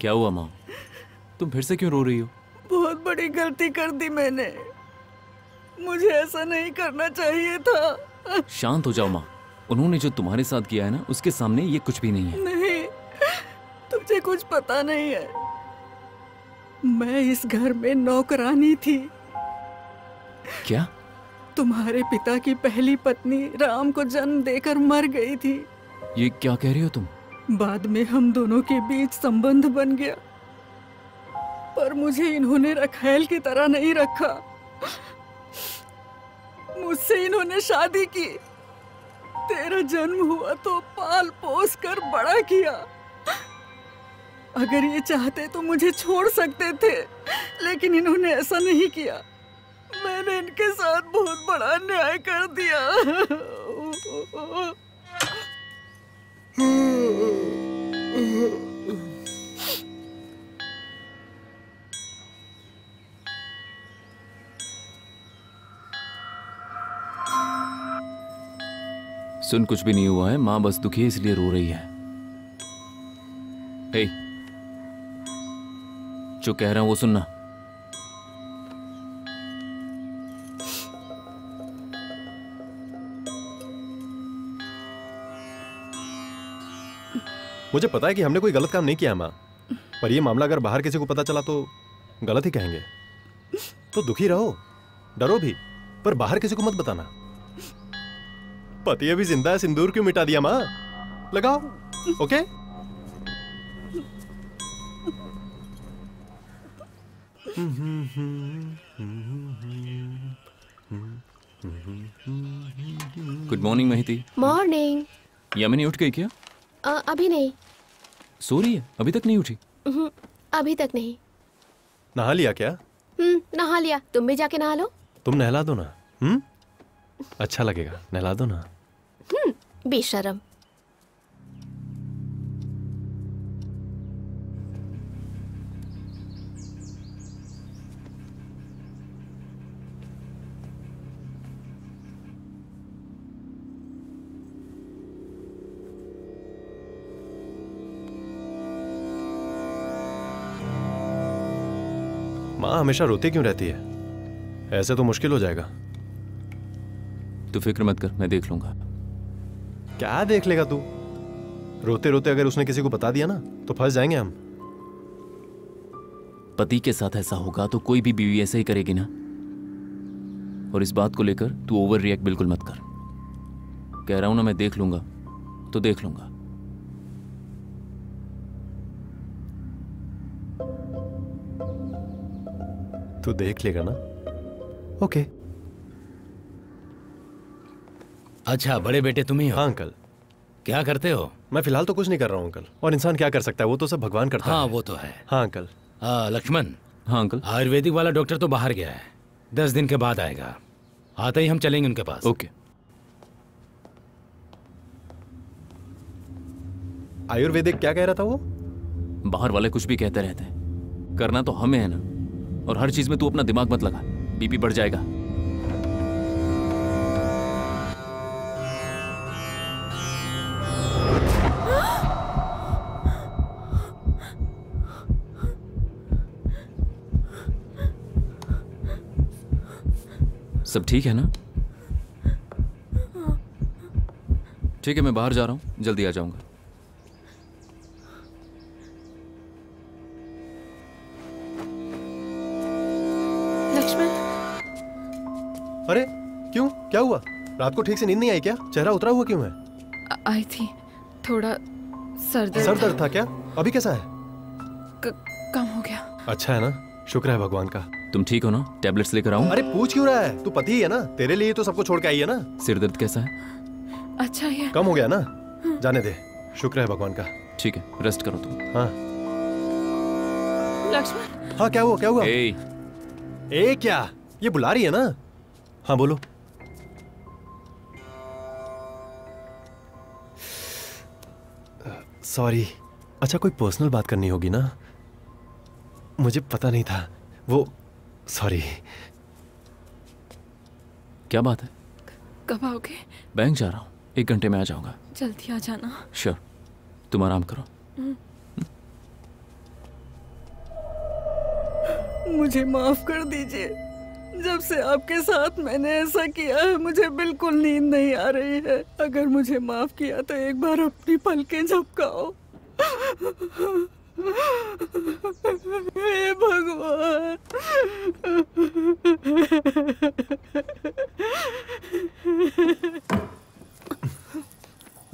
Speaker 3: क्या हुआ माँ? तुम फिर से क्यों रो रही हो?
Speaker 4: बहुत बड़ी गलती कर दी मैंने। मुझे ऐसा नहीं करना चाहिए था।
Speaker 3: शांत हो जाओ माँ। उन्होंने जो तुम्हारे साथ किया है ना उसके सामने ये कुछ भी नहीं है।
Speaker 4: नहीं तुझे कुछ पता नहीं है। मैं इस घर में नौकरानी थी।
Speaker 3: क्या?
Speaker 4: तुम्हारे पिता की पहली पत्नी राम को जन्म देकर मर गई थी।
Speaker 3: ये क्या कह रही हो तुम?
Speaker 4: बाद में हम दोनों के बीच संबंध बन गया। पर मुझे इन्होंने रखैल की तरह नहीं रखा। मुझसे इन्होंने शादी की। तेरा जन्म हुआ तो पाल पोस कर बड़ा किया। अगर ये चाहते तो मुझे छोड़ सकते थे, लेकिन इन्होंने ऐसा नहीं किया। मैंने इनके साथ बहुत बड़ा अन्याय कर दिया।
Speaker 3: सुन, कुछ भी नहीं हुआ है। माँ बस दुखी इसलिए रो रही है। हे, जो कह रहा हूँ वो सुनना।
Speaker 9: मुझे पता है कि हमने कोई गलत काम नहीं किया माँ। पर ये मामला अगर बाहर किसी को पता चला तो गलत ही कहेंगे। तो दुखी रहो डरो भी पर बाहर किसी को मत बताना। पति अभी ज़िंदा है सिंदूर क्यों मिटा दिया माँ? लगाओ okay?
Speaker 3: Good morning Mahiti
Speaker 13: morning
Speaker 3: Yamini उठ गई क्या?
Speaker 13: अभी नहीं।
Speaker 3: सो रही है? अभी तक नहीं उठी?
Speaker 13: हम्म, अभी तक नहीं।
Speaker 9: नहा लिया क्या?
Speaker 13: हम्म, नहा लिया। तुम भी जाके नहा लो।
Speaker 9: तुम नहला दो ना। हम्म? अच्छा लगेगा। नहला दो ना।
Speaker 13: हम्म, बेशरम।
Speaker 9: हमेशा रोती क्यों रहती है? ऐसे तो मुश्किल हो जाएगा।
Speaker 3: तू फ़िक्र मत कर मैं देख लूँगा।
Speaker 9: क्या देख लेगा तू? रोते रोते अगर उसने किसी को बता दिया ना तो फंस जाएँगे हम।
Speaker 3: पति के साथ ऐसा होगा तो कोई भी बीवी ऐसा ही करेगी ना? और इस बात को लेकर तू ओवर रिएक्ट बिल्कुल मत कर। कह रहा हूँ ना मैं देख लूँगा तो देख लूँगा।
Speaker 9: तू देख लेगा ना। ओके।
Speaker 11: अच्छा बड़े बेटे तुम ही हो?
Speaker 9: हाँ अंकल।
Speaker 11: क्या करते हो?
Speaker 9: मैं फ़िलहाल तो कुछ नहीं कर रहा हूँ अंकल। और इंसान क्या कर सकता है? वो तो सब भगवान करता
Speaker 11: हाँ,
Speaker 9: है।
Speaker 11: वो तो है।
Speaker 9: हाँ अंकल।
Speaker 11: लक्ष्मण।
Speaker 3: हाँ अंकल।
Speaker 11: आयुर्वेदिक वाला डॉक्टर तो बाहर गया है। दस दिन के बाद आएगा। आते ही हम चलेंगे उनके पास।
Speaker 3: ओके।
Speaker 9: आयुर्वेदिक क्या कह रहा था वो?
Speaker 3: बाहर वाले कुछ भी कहते रहते हैं। करना तो हमें है ना। और हर चीज़ में तू अपना दिमाग मत लगा। बीपी बढ़ जाएगा। सब ठीक है ना? ठीक है, मैं बाहर जा रहा हूँ। जल्दी आ जाऊँगा।
Speaker 9: रात को ठीक से नींद नहीं आई क्या? चेहरा उतरा हुआ क्यों है?
Speaker 6: आई थी। थोड़ा सर दर्द
Speaker 9: सर दर्द था। क्या? अभी कैसा है?
Speaker 6: क- कम हो गया।
Speaker 9: अच्छा है ना? शुक्र है भगवान का।
Speaker 3: तुम ठीक हो ना? टैबलेट्स लेकर आऊँ
Speaker 9: अरे पूछ क्यों रहा है? तू पति ही है ना? तेरे लिए तो सबको छोड़ के आई है ना?
Speaker 3: सिर दर्द कैसा है?
Speaker 6: अच्छा है
Speaker 9: कम हो गया ना? जाने दे। शुक्र है भगवान का।
Speaker 3: ठीक है रेस्ट करो तुम।
Speaker 9: हाँ।
Speaker 6: लक्ष्मण?
Speaker 9: हाँ क्या हुआ क्या हुआ?
Speaker 3: ए।
Speaker 9: ए क्या? ये बुला रही है ना? हाँ बोलो। सॉरी। अच्छा कोई पर्सनल बात करनी होगी ना? मुझे पता नहीं था। वो सॉरी।
Speaker 3: क्या बात है?
Speaker 6: कब आओगे?
Speaker 3: बैंक जा रहा हूँ। एक घंटे में आ जाऊँगा।
Speaker 6: जल्दी आ जाना।
Speaker 3: श्योर तुम आराम करो।
Speaker 4: मुझे माफ़ कर दीजिए। जब से आपके साथ मैंने ऐसा किया है मुझे बिल्कुल नींद नहीं आ रही है। अगर मुझे माफ़ किया तो एक बार अपनी पलकें झपकाओ। हे भगवान।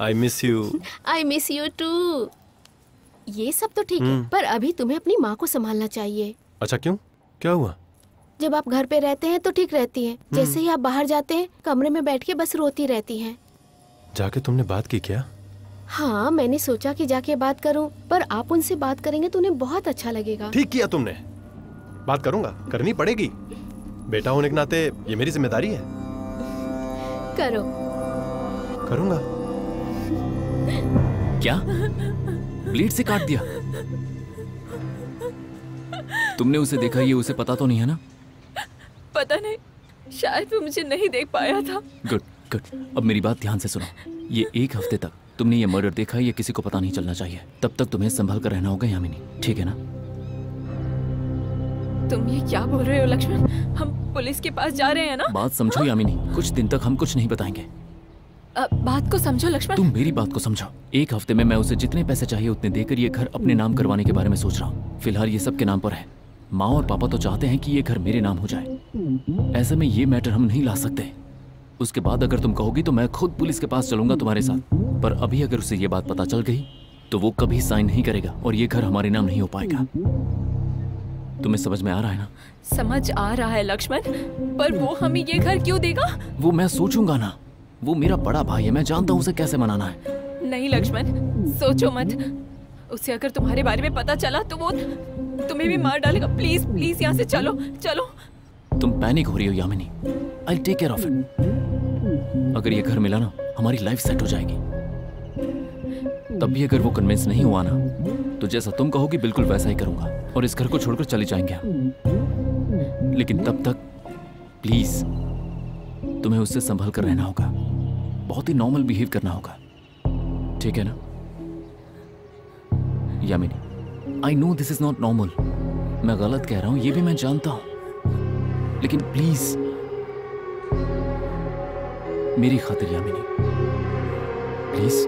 Speaker 9: I miss you
Speaker 13: I miss you too ये सब तो ठीक है
Speaker 9: हम्म।
Speaker 13: पर अभी तुम्हें अपनी माँ को संभालना चाहिए।
Speaker 9: अच्छा क्यों? क्या हुआ?
Speaker 13: जब आप घर पे रहते हैं तो ठीक रहती हैं। जैसे ही आप बाहर जाते हैं कमरे में बैठ के बस रोती रहती हैं।
Speaker 9: जाके तुमने बात की क्या?
Speaker 13: हाँ मैंने सोचा कि जाके बात करूँ पर आप उनसे बात करेंगे तो उन्हें बहुत अच्छा लगेगा।
Speaker 9: ठीक किया तुमने। बात करूँगा करनी पड़ेगी। बेटा होने के नाते ये मेरी ज़िम्मेदारी है।
Speaker 13: करो।
Speaker 9: करूँगा।
Speaker 3: क्या? ब्लीड से काट दिया? तुमने उसे देखा ये उसे पता तो नहीं है ना?
Speaker 6: पता नहीं शायद वो मुझे नहीं देख पाया था।
Speaker 3: गुड गुड अब मेरी बात ध्यान से सुनो। ये एक हफ़्ते तक तुमने ये मर्डर देखा ये किसी को पता नहीं चलना चाहिए। तब तक तुम्हें संभल कर रहना होगा यामिनी। ठीक है ना?
Speaker 6: तुम ये क्या बोल रहे हो लक्ष्मण? हम पुलिस के पास जा रहे हैं ना?
Speaker 3: बात समझो यामिनी। कुछ दिन तक हम कुछ नहीं बताएँगे।
Speaker 6: अ, बात को समझो लक्ष्मण।
Speaker 3: तुम मेरी बात को समझो। एक हफ़्ते में मैं उसे जितने पैसे चाहिए उतने देकर ये घर अपने नाम करवाने के बारे में सोच रहा हूँ। फ़िलहाल ये सब के नाम पर है। माँ और पापा तो चाहते हैं कि ये घर मेरे नाम हो जाए। ऐसे में ये मैटर हम नहीं ला सकते। उसके बाद अगर तुम कहोगी तो मैं खुद पुलिस के पास चलूँगा तुम्हारे साथ। पर अभी अगर उसे ये बात पता चल गई तो वो कभी साइन नहीं करेगा और ये घर हमारे नाम नहीं हो पाएगा। तुम्हें समझ में आ रहा है ना?
Speaker 6: समझ आ रहा है लक्ष्मण। पर वो हमें ये घर क्यों देगा?
Speaker 3: वो मैं सोचूँगा ना। वो मेरा बड़ा भाई है मैं जानता हूँ उसे कैसे मनाना है।
Speaker 6: नहीं लक्ष्मण सोचो मत। उसे अगर तुम्हारे बारे में पता चला तो वो तुम्हें भी मार डालेगा। प्लीज़ प्लीज़ यहाँ से चलो चलो।
Speaker 3: तुम पैनिक हो रही हो, Yamini. I take care of it अगर ये घर मिला ना, हमारी लाइफ सेट हो जाएगी। तब भी अगर वो कन्विंस नहीं हुआ ना तो जैसा तुम कहोगी, बिल्कुल वैसा ही करूँगा। और इस घर को छोड़कर चले जाएँगे हम। लेकिन तब तक प्लीज़ तुम्हें उससे संभल कर रहना होगा। बहुत ही नॉर्मल बिहेव करना होगा। ठीक है ना? Yamini I know this is not normal मैं गलत कह रहा हूँ, ये भी मैं जानता हूँ। लेकिन प्लीज़ मेरी खातिर यामिनी प्लीज़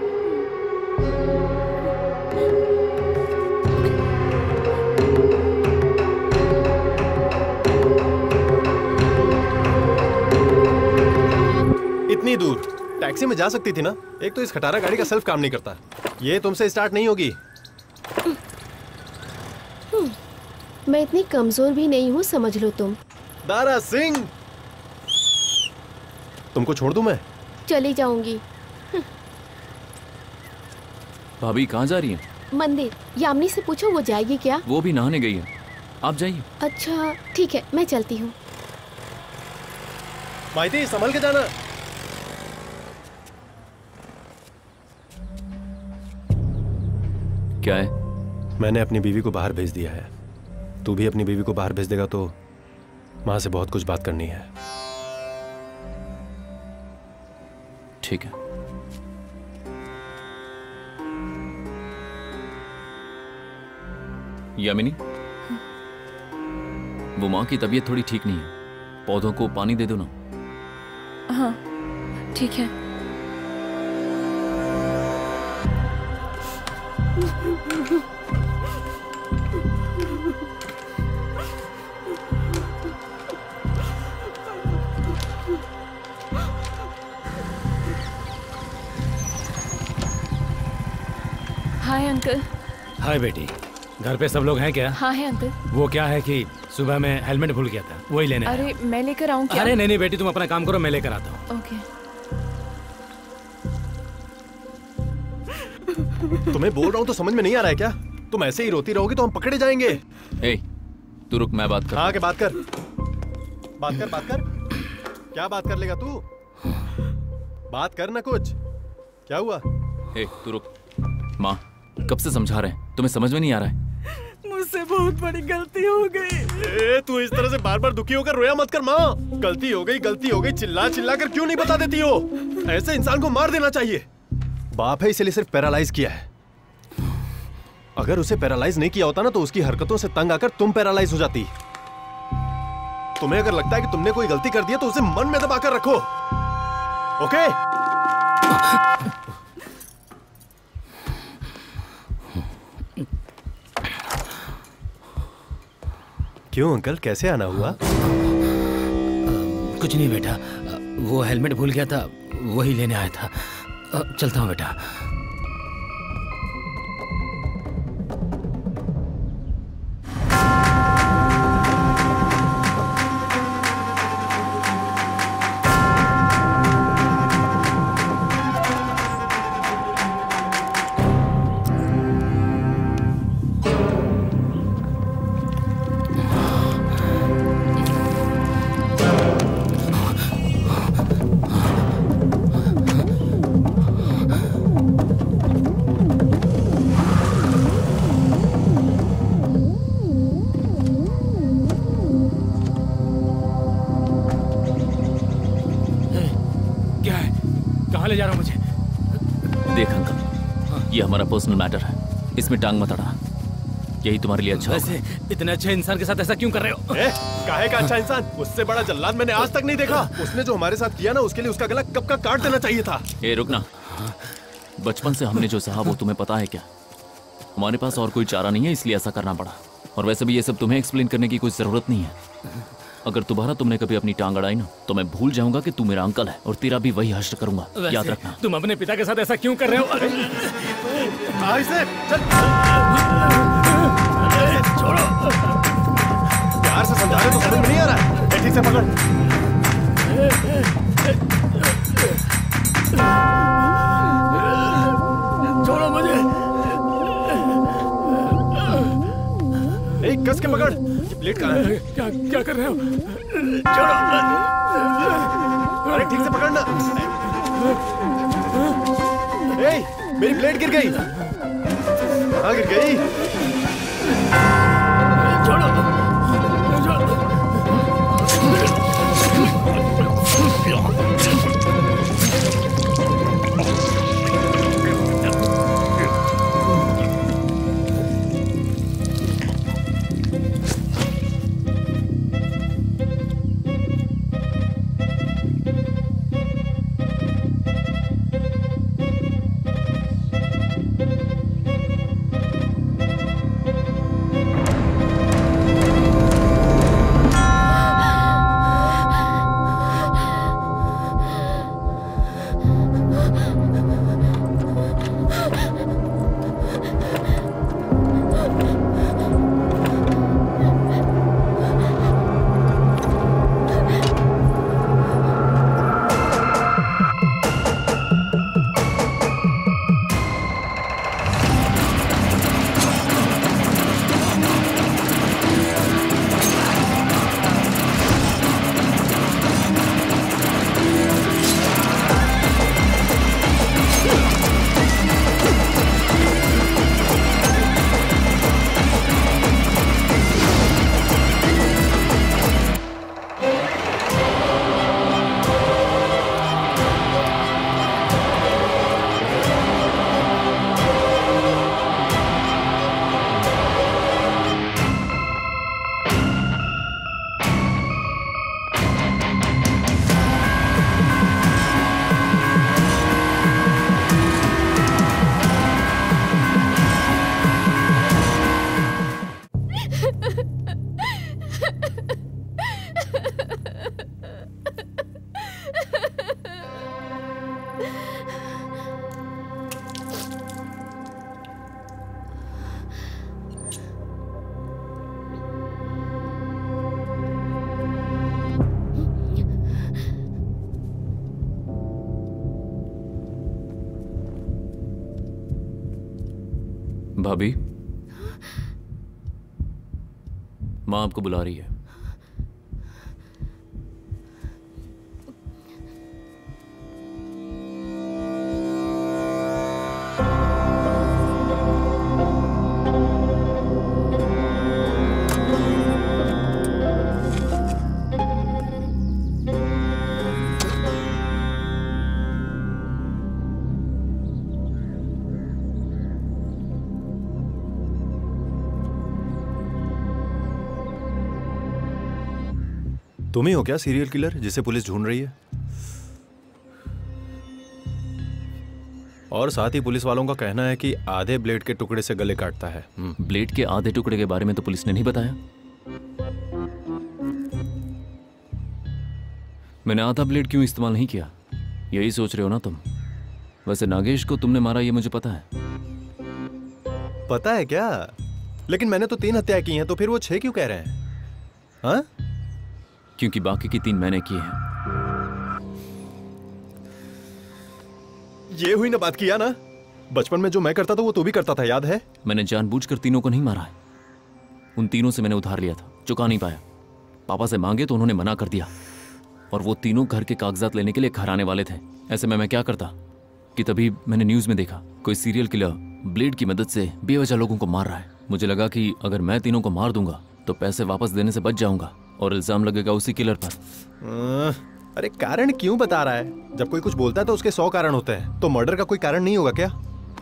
Speaker 9: इतनी दूर? टैक्सी में जा सकती थी ना? एक तो इस खटारा गाड़ी का सेल्फ काम नहीं करता। ये तुमसे स्टार्ट नहीं होगी।
Speaker 13: मैं इतनी कमज़ोर भी नहीं हूँ समझ लो तुम।
Speaker 9: दारा सिंह! तुमको छोड़ दूँ मैं?
Speaker 13: चली जाऊँगी।
Speaker 3: भाभी कहाँ जा रही हैं?
Speaker 13: मंदिर यामिनी से पूछो वो जाएगी क्या?
Speaker 3: वो भी नहाने गई है। आप जाइए।
Speaker 13: अच्छा ठीक है मैं चलती हूँ।
Speaker 9: माइती संभल के जाना।
Speaker 3: क्या है?
Speaker 9: मैंने अपनी बीवी को बाहर भेज दिया है। तू भी अपनी बीवी को बाहर भेज देगा तो माँ से बहुत कुछ बात करनी है।
Speaker 3: ठीक है। यामिनी? वो माँ की तबीयत थोड़ी ठीक नहीं है। पौधों को पानी दे दो ना।
Speaker 6: हाँ ठीक है। Hi uncle.
Speaker 11: हाय बेटी घर पे सब लोग हैं क्या?
Speaker 6: हाँ है अंकल।
Speaker 11: वो क्या है कि सुबह में हेलमेट भूल गया था वही लेने
Speaker 6: अरे मैं लेकर आऊँ
Speaker 11: अरे नहीं नहीं बेटी तुम अपना काम करो मैं लेकर आता हूँ।
Speaker 6: ओके।
Speaker 9: तुम्हें बोल रहा हूँ तो समझ में नहीं आ रहा है क्या? तुम ऐसे ही रोती रहोगी तो हम पकड़े जाएँगे।
Speaker 3: ए तू रुक मैं बात कर
Speaker 9: हाँ के बात कर। बात कर बात कर। क्या बात कर लेगा तू? बात कर ना कुछ। क्या हुआ?
Speaker 3: ए तू रुक। माँ। कब से समझा रहे हैं? तुम्हें समझ में नहीं आ रहा है?
Speaker 4: मुझसे बहुत बड़ी गलती हो गई।
Speaker 9: तू इस तरह से बार बार दुखी होकर रोया मत कर माँ। गलती हो गई गलती हो गई चिल्ला चिल्ला कर क्यों नहीं बता देती हो? ऐसे इंसान को मार देना चाहिए। बाप है इसलिए सिर्फ़ पैरालाइज किया है। अगर उसे पैरालाइज नहीं किया होता ना तो उसकी हरकतों से तंग आकर तुम पैरालाइज हो जाती। तुम्हें अगर लगता है कि तुमने कोई गलती कर दी है तो उसे मन में दबाकर रखो। ओके? क्यों अंकल? कैसे आना हुआ?
Speaker 11: कुछ नहीं बेटा। वो हेलमेट भूल गया था, वही लेने आया था। चलता हूँ बेटा।
Speaker 3: इसमें टांग मत अड़ा। यही तुम्हारे लिए अच्छा
Speaker 11: वैसे इतने अच्छे इंसान के साथ ऐसा क्यों कर रहे हो?
Speaker 9: ए, काहे का अच्छा इंसान? उससे बड़ा जल्लाद मैंने आज तक नहीं देखा। उसने जो हमारे साथ किया ना उसके लिए उसका गला कब का काट देना चाहिए था।
Speaker 3: ए रुकना। बचपन से हमने जो सहा वो तुम्हें पता है क्या? हमारे पास और कोई चारा नहीं है इसलिए ऐसा करना पड़ा। और वैसे भी ये सब तुम्हें एक्सप्लेन करने की कोई ज़रूरत नहीं है। अगर दोबारा तुमने कभी अपनी टांग अड़ाई ना तो मैं भूल जाऊँगा कि तू मेरा अंकल है और तेरा भी वही हश्र करूँगा। याद रखना।
Speaker 11: तुम अपने पिता के साथ ऐसा क्यों कर रहे हो? अरे,
Speaker 9: छोड़ो प्यार से समझा रहे तो समझ नहीं आ रहा है ठीक से पकड़
Speaker 11: छोड़ो मुझे
Speaker 9: ए, कस के पकड़ प्लेट कहाँ है
Speaker 11: क्या क्या कर रहे हो
Speaker 9: अरे ठीक से पकड़ना ए, मेरी प्लेट गिर गई। हाँ गिर गई?
Speaker 3: माँ आपको बुला रही है।
Speaker 9: तुम ही हो क्या सीरियल किलर जिसे पुलिस ढूंढ रही है? और साथ ही पुलिस वालों का कहना है कि आधे ब्लेड के टुकड़े से गले काटता है। हम्म,
Speaker 3: ब्लेड के आधे टुकड़े के बारे में तो पुलिस ने नहीं बताया। मैंने आधा ब्लेड क्यों इस्तेमाल नहीं किया? यही सोच रहे हो ना तुम? वैसे नागेश को तुमने मारा ये मुझे पता है।
Speaker 9: पता है क्या? लेकिन मैंने तो तीन हत्याएँ की हैं तो फिर वो छह क्यों कह रहे हैं? हाँ?
Speaker 3: क्योंकि बाकी की तीन मैंने की हैं।
Speaker 9: ये हुई ना बात किया ना? बचपन में जो मैं करता था वो तू भी करता था याद है?
Speaker 3: मैंने जानबूझकर तीनों को नहीं मारा है। उन तीनों से मैंने उधार लिया था चुका नहीं पाया। पापा से मांगे तो उन्होंने मना कर दिया। और वो तीनों घर के कागजात लेने के लिए घर आने वाले थे। ऐसे में मैं क्या करता कि तभी मैंने न्यूज़ में देखा कोई सीरियल किलर ब्लेड की मदद से बेवजह लोगों को मार रहा है। मुझे लगा कि अगर मैं तीनों को मार दूँगा तो पैसे वापस देने से बच जाऊँगा। और इल्ज़ाम लगेगा उसी किलर पर।
Speaker 9: अरे कारण क्यों बता रहा है? जब कोई कुछ बोलता है तो उसके सौ कारण होते हैं। तो मर्डर का कोई कारण नहीं होगा क्या?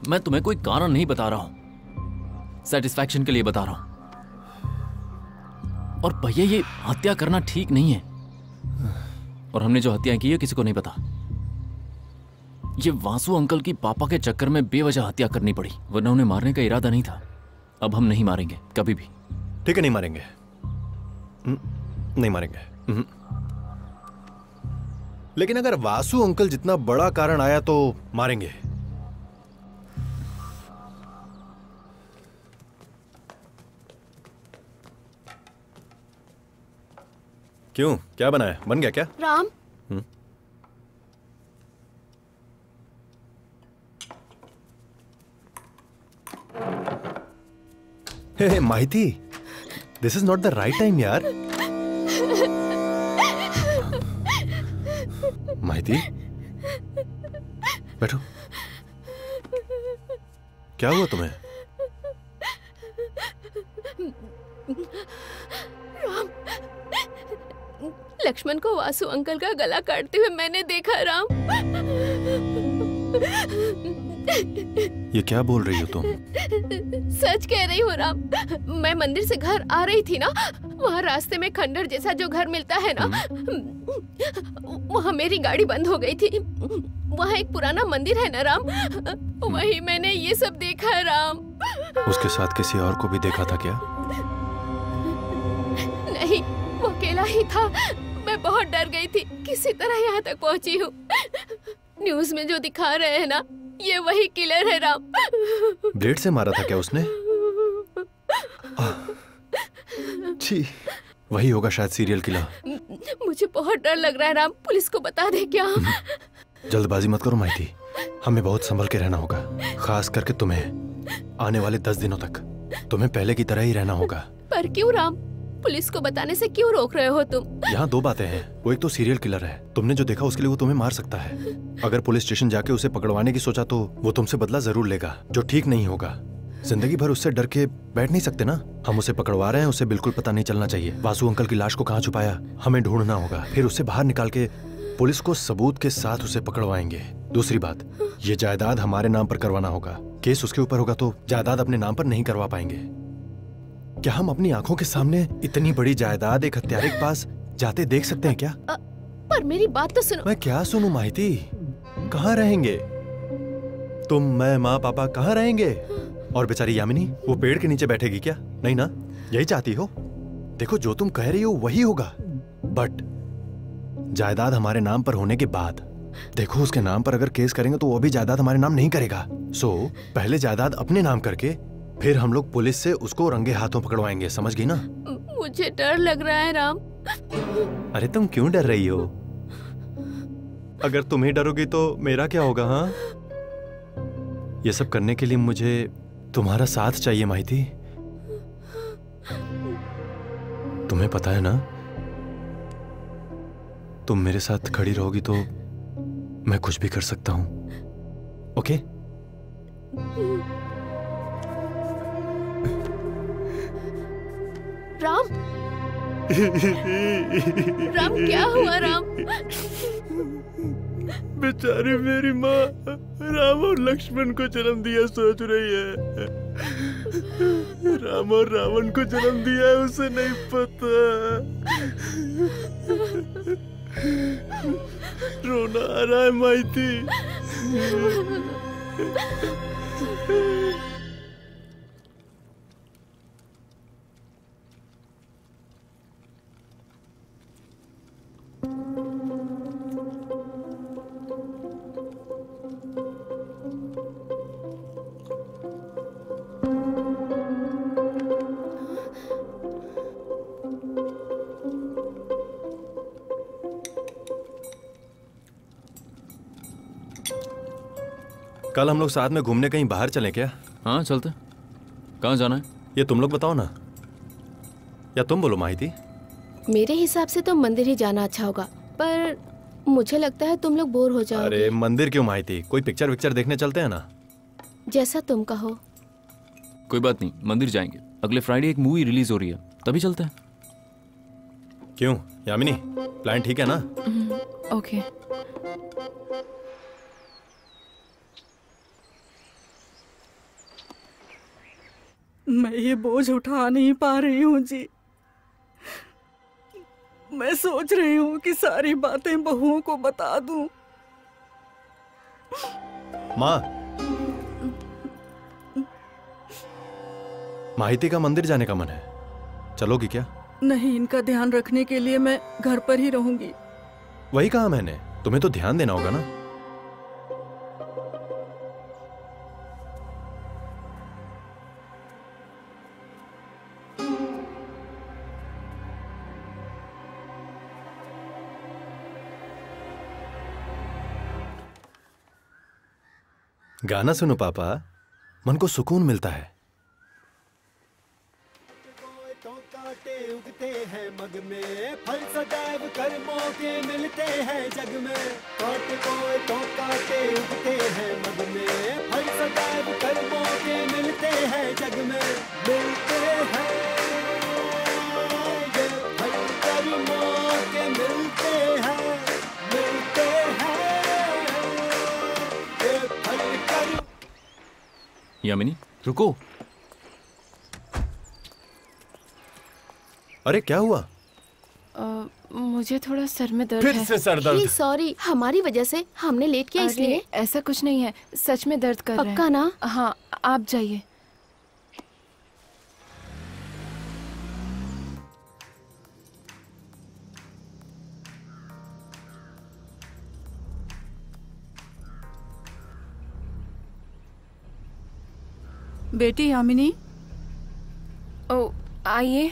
Speaker 3: मैं तुम्हें कोई कारण नहीं बता रहा हूँ। सेटिस्फैक्शन के लिए बता रहा हूँ। और भैया ये हत्या करना ठीक नहीं है। और हमने जो हत्याएँ की है किसी को नहीं पता। ये वासु अंकल की पापा के चक्कर में बेवजह हत्या करनी पड़ी वरना उन्हें मारने का इरादा नहीं था। अब हम नहीं मारेंगे कभी भी।
Speaker 9: ठीक है नहीं मारेंगे। हम्म, नहीं मारेंगे। हम्म। लेकिन अगर वासु अंकल जितना बड़ा कारण आया तो मारेंगे। क्यों? क्या बनाया बन गया क्या?
Speaker 13: राम।
Speaker 9: हम्म। Hey hey, Mahiti this is not the right time यार। माहिती? बैठो। क्या हुआ तुम्हें?
Speaker 13: राम। लक्ष्मण को वासु अंकल का गला काटते हुए मैंने देखा, राम।
Speaker 9: ये क्या बोल रही हो तुम?
Speaker 13: सच कह रही हूँ राम मैं मंदिर से घर आ रही थी ना वहाँ रास्ते में खंडर जैसा जो घर मिलता है ना वहाँ मेरी गाड़ी बंद हो गई थी। वहाँ एक पुराना मंदिर है ना राम? वही मैंने ये सब देखा है राम।
Speaker 9: उसके साथ किसी और को भी देखा था क्या?
Speaker 13: नहीं वो अकेला ही था। मैं बहुत डर गई थी किसी तरह यहाँ तक पहुँची हूँ। न्यूज़ में जो दिखा रहे हैं ना ये वही किलर है राम।
Speaker 9: ब्लेड से मारा था क्या उसने? छी वही होगा शायद सीरियल किलर
Speaker 13: मुझे बहुत डर लग रहा है राम पुलिस को बता दे क्या?
Speaker 9: जल्दबाजी मत करो माइती हमें बहुत संभल के रहना होगा खास करके तुम्हें। आने वाले दस दिनों तक। तुम्हें पहले की तरह ही रहना होगा।
Speaker 13: पर क्यों राम? पुलिस को बताने से क्यों रोक रहे हो तुम?
Speaker 9: यहाँ दो बातें हैं। वो एक तो सीरियल किलर है। तुमने जो देखा उसके लिए वो तुम्हें मार सकता है। अगर पुलिस स्टेशन जाके उसे पकड़वाने की सोचा तो वो तुमसे बदला ज़रूर लेगा, जो ठीक नहीं होगा। ज़िंदगी भर उससे डर के बैठ नहीं सकते ना? हम उसे पकड़वा रहे हैं, उसे बिल्कुल पता नहीं चलना चाहिए। वासु अंकल की लाश को कहाँ छुपाया? हमें ढूंढना होगा। फिर उसे बाहर निकाल के पुलिस को सबूत के साथ उसे पकड़वाएँगे। दूसरी बात, ये जायदाद हमारे नाम पर करवाना होगा। केस उसके ऊपर होगा तो जायदाद अपने नाम पर नहीं करवा पाएँगे। क्या हम अपनी आँखों के सामने इतनी बड़ी जायदाद एक हत्यारे के पास जाते देख सकते हैं क्या?
Speaker 13: पर मेरी बात तो सुनो।
Speaker 9: मैं क्या सुनू माहिती? कहाँ रहेंगे? तुम मैं माँ पापा कहाँ रहेंगे? और बेचारी यामिनी वो पेड़ के नीचे बैठेगी क्या? नहीं ना? यही चाहती हो? देखो जो तुम कह रही हो वही होगा। बट जायदाद हमारे नाम पर होने के बाद देखो उसके नाम पर अगर केस करेंगे तो वो भी जायदाद हमारे नाम नहीं करेगा। सो so, पहले जायदाद अपने नाम करके फिर हम लोग पुलिस से उसको रंगे हाथों पकड़वाएँगे समझ गई ना?
Speaker 13: मुझे डर लग रहा है राम।
Speaker 9: अरे तुम क्यों डर रही हो? अगर तुम्हें डरोगी तो मेरा क्या होगा हाँ? ये सब करने के लिए मुझे तुम्हारा साथ चाहिए माहिती। तुम्हें पता है ना? तुम मेरे साथ खड़ी रहोगी तो मैं कुछ भी कर सकता हूँ। ओके?
Speaker 13: राम? राम, क्या हुआ राम?
Speaker 9: बेचारी मेरी माँ राम और लक्ष्मण को जन्म दिया सोच रही है। राम और रावण को जन्म दिया है, उसे नहीं पता। रोना आ रहा है माइती कल हम लोग साथ में घूमने कहीं बाहर चलें क्या?
Speaker 3: हाँ चलते। कहाँ जाना है?
Speaker 9: ये तुम लोग बताओ ना। या तुम बोलो माहिती।
Speaker 13: मेरे हिसाब से तो मंदिर ही जाना अच्छा होगा पर मुझे लगता है तुम लोग बोर हो जाओगे।
Speaker 9: अरे मंदिर क्यों माहिती? कोई पिक्चर विक्चर देखने चलते हैं ना।
Speaker 13: जैसा तुम कहो।
Speaker 3: कोई बात नहीं मंदिर जाएँगे। अगले फ्राइडे एक मूवी रिलीज़ हो रही है तभी चलते हैं।
Speaker 9: क्यों? यामिनी प्लान ठीक है ना?
Speaker 6: ओके
Speaker 4: मैं ये बोझ उठा नहीं पा रही हूँ जी। मैं सोच रही हूँ कि सारी बातें बहुओं को बता दूँ।
Speaker 9: माँ। माहिती का मंदिर जाने का मन है। चलोगी क्या?
Speaker 4: नहीं इनका ध्यान रखने के लिए मैं घर पर ही रहूँगी।
Speaker 9: वही कहा मैंने। तुम्हें तो ध्यान देना होगा ना। गाना सुनो, पापा। मन को सुकून मिलता है।
Speaker 16: उगते हैं मग में, फल सदैव कर्मों के मिलते हैं जग में। काटे कोए तो काटे उगते हैं मग में, फल सदैव कर्मों के मिलते हैं जग में। मिलते हैं।
Speaker 3: यामिनी? रुको।
Speaker 9: अरे क्या हुआ?
Speaker 6: आ, मुझे थोड़ा सर में दर्द
Speaker 9: फिर
Speaker 6: है।
Speaker 9: से सर दर्द?
Speaker 13: सॉरी हमारी वजह से हमने लेट किया इसलिए।
Speaker 6: ऐसा कुछ नहीं है सच में दर्द कर रहा है।
Speaker 13: पक्का ना?
Speaker 6: हाँ आप जाइए।
Speaker 4: बेटी यामिनी?
Speaker 6: ओ आइए।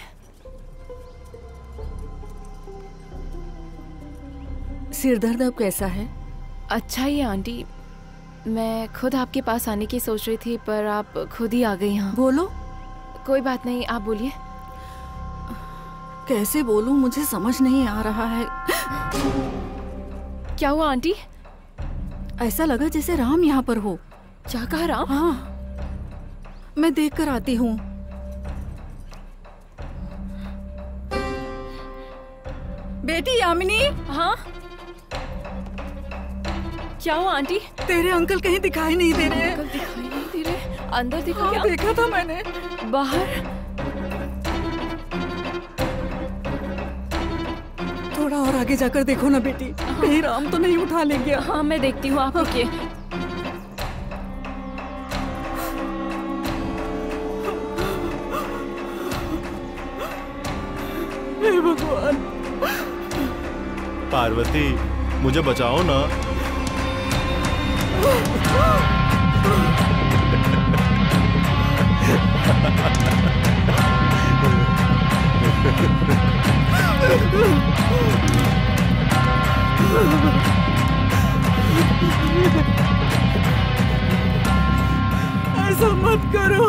Speaker 4: सिर दर्द अब कैसा है?
Speaker 6: अच्छा ही आंटी। मैं खुद आपके पास आने की सोच रही थी पर आप खुद ही आ गई यहाँ
Speaker 4: बोलो।
Speaker 6: कोई बात नहीं आप बोलिए।
Speaker 4: कैसे बोलूँ मुझे समझ नहीं आ रहा है।
Speaker 6: क्या हुआ आंटी?
Speaker 4: ऐसा लगा जैसे राम यहाँ पर हो।
Speaker 6: क्या कहा राम?
Speaker 4: हाँ। मैं देख कर आती हूँ। बेटी यामिनी?
Speaker 6: हाँ? क्या हुआ आंटी?
Speaker 4: तेरे अंकल कहीं दिखाई नहीं दे रहे।
Speaker 6: अंकल दिखाई नहीं दे रहे? अंदर दिखा
Speaker 4: हाँ,
Speaker 6: क्या?
Speaker 4: देखा था मैंने।
Speaker 6: बाहर?
Speaker 4: थोड़ा और आगे जाकर देखो ना बेटी। कहीं राम तो नहीं उठा लेंगे
Speaker 6: हाँ मैं देखती हूँ आप
Speaker 4: हे
Speaker 9: पार्वती मुझे बचाओ ना।
Speaker 4: ऐसा मत करो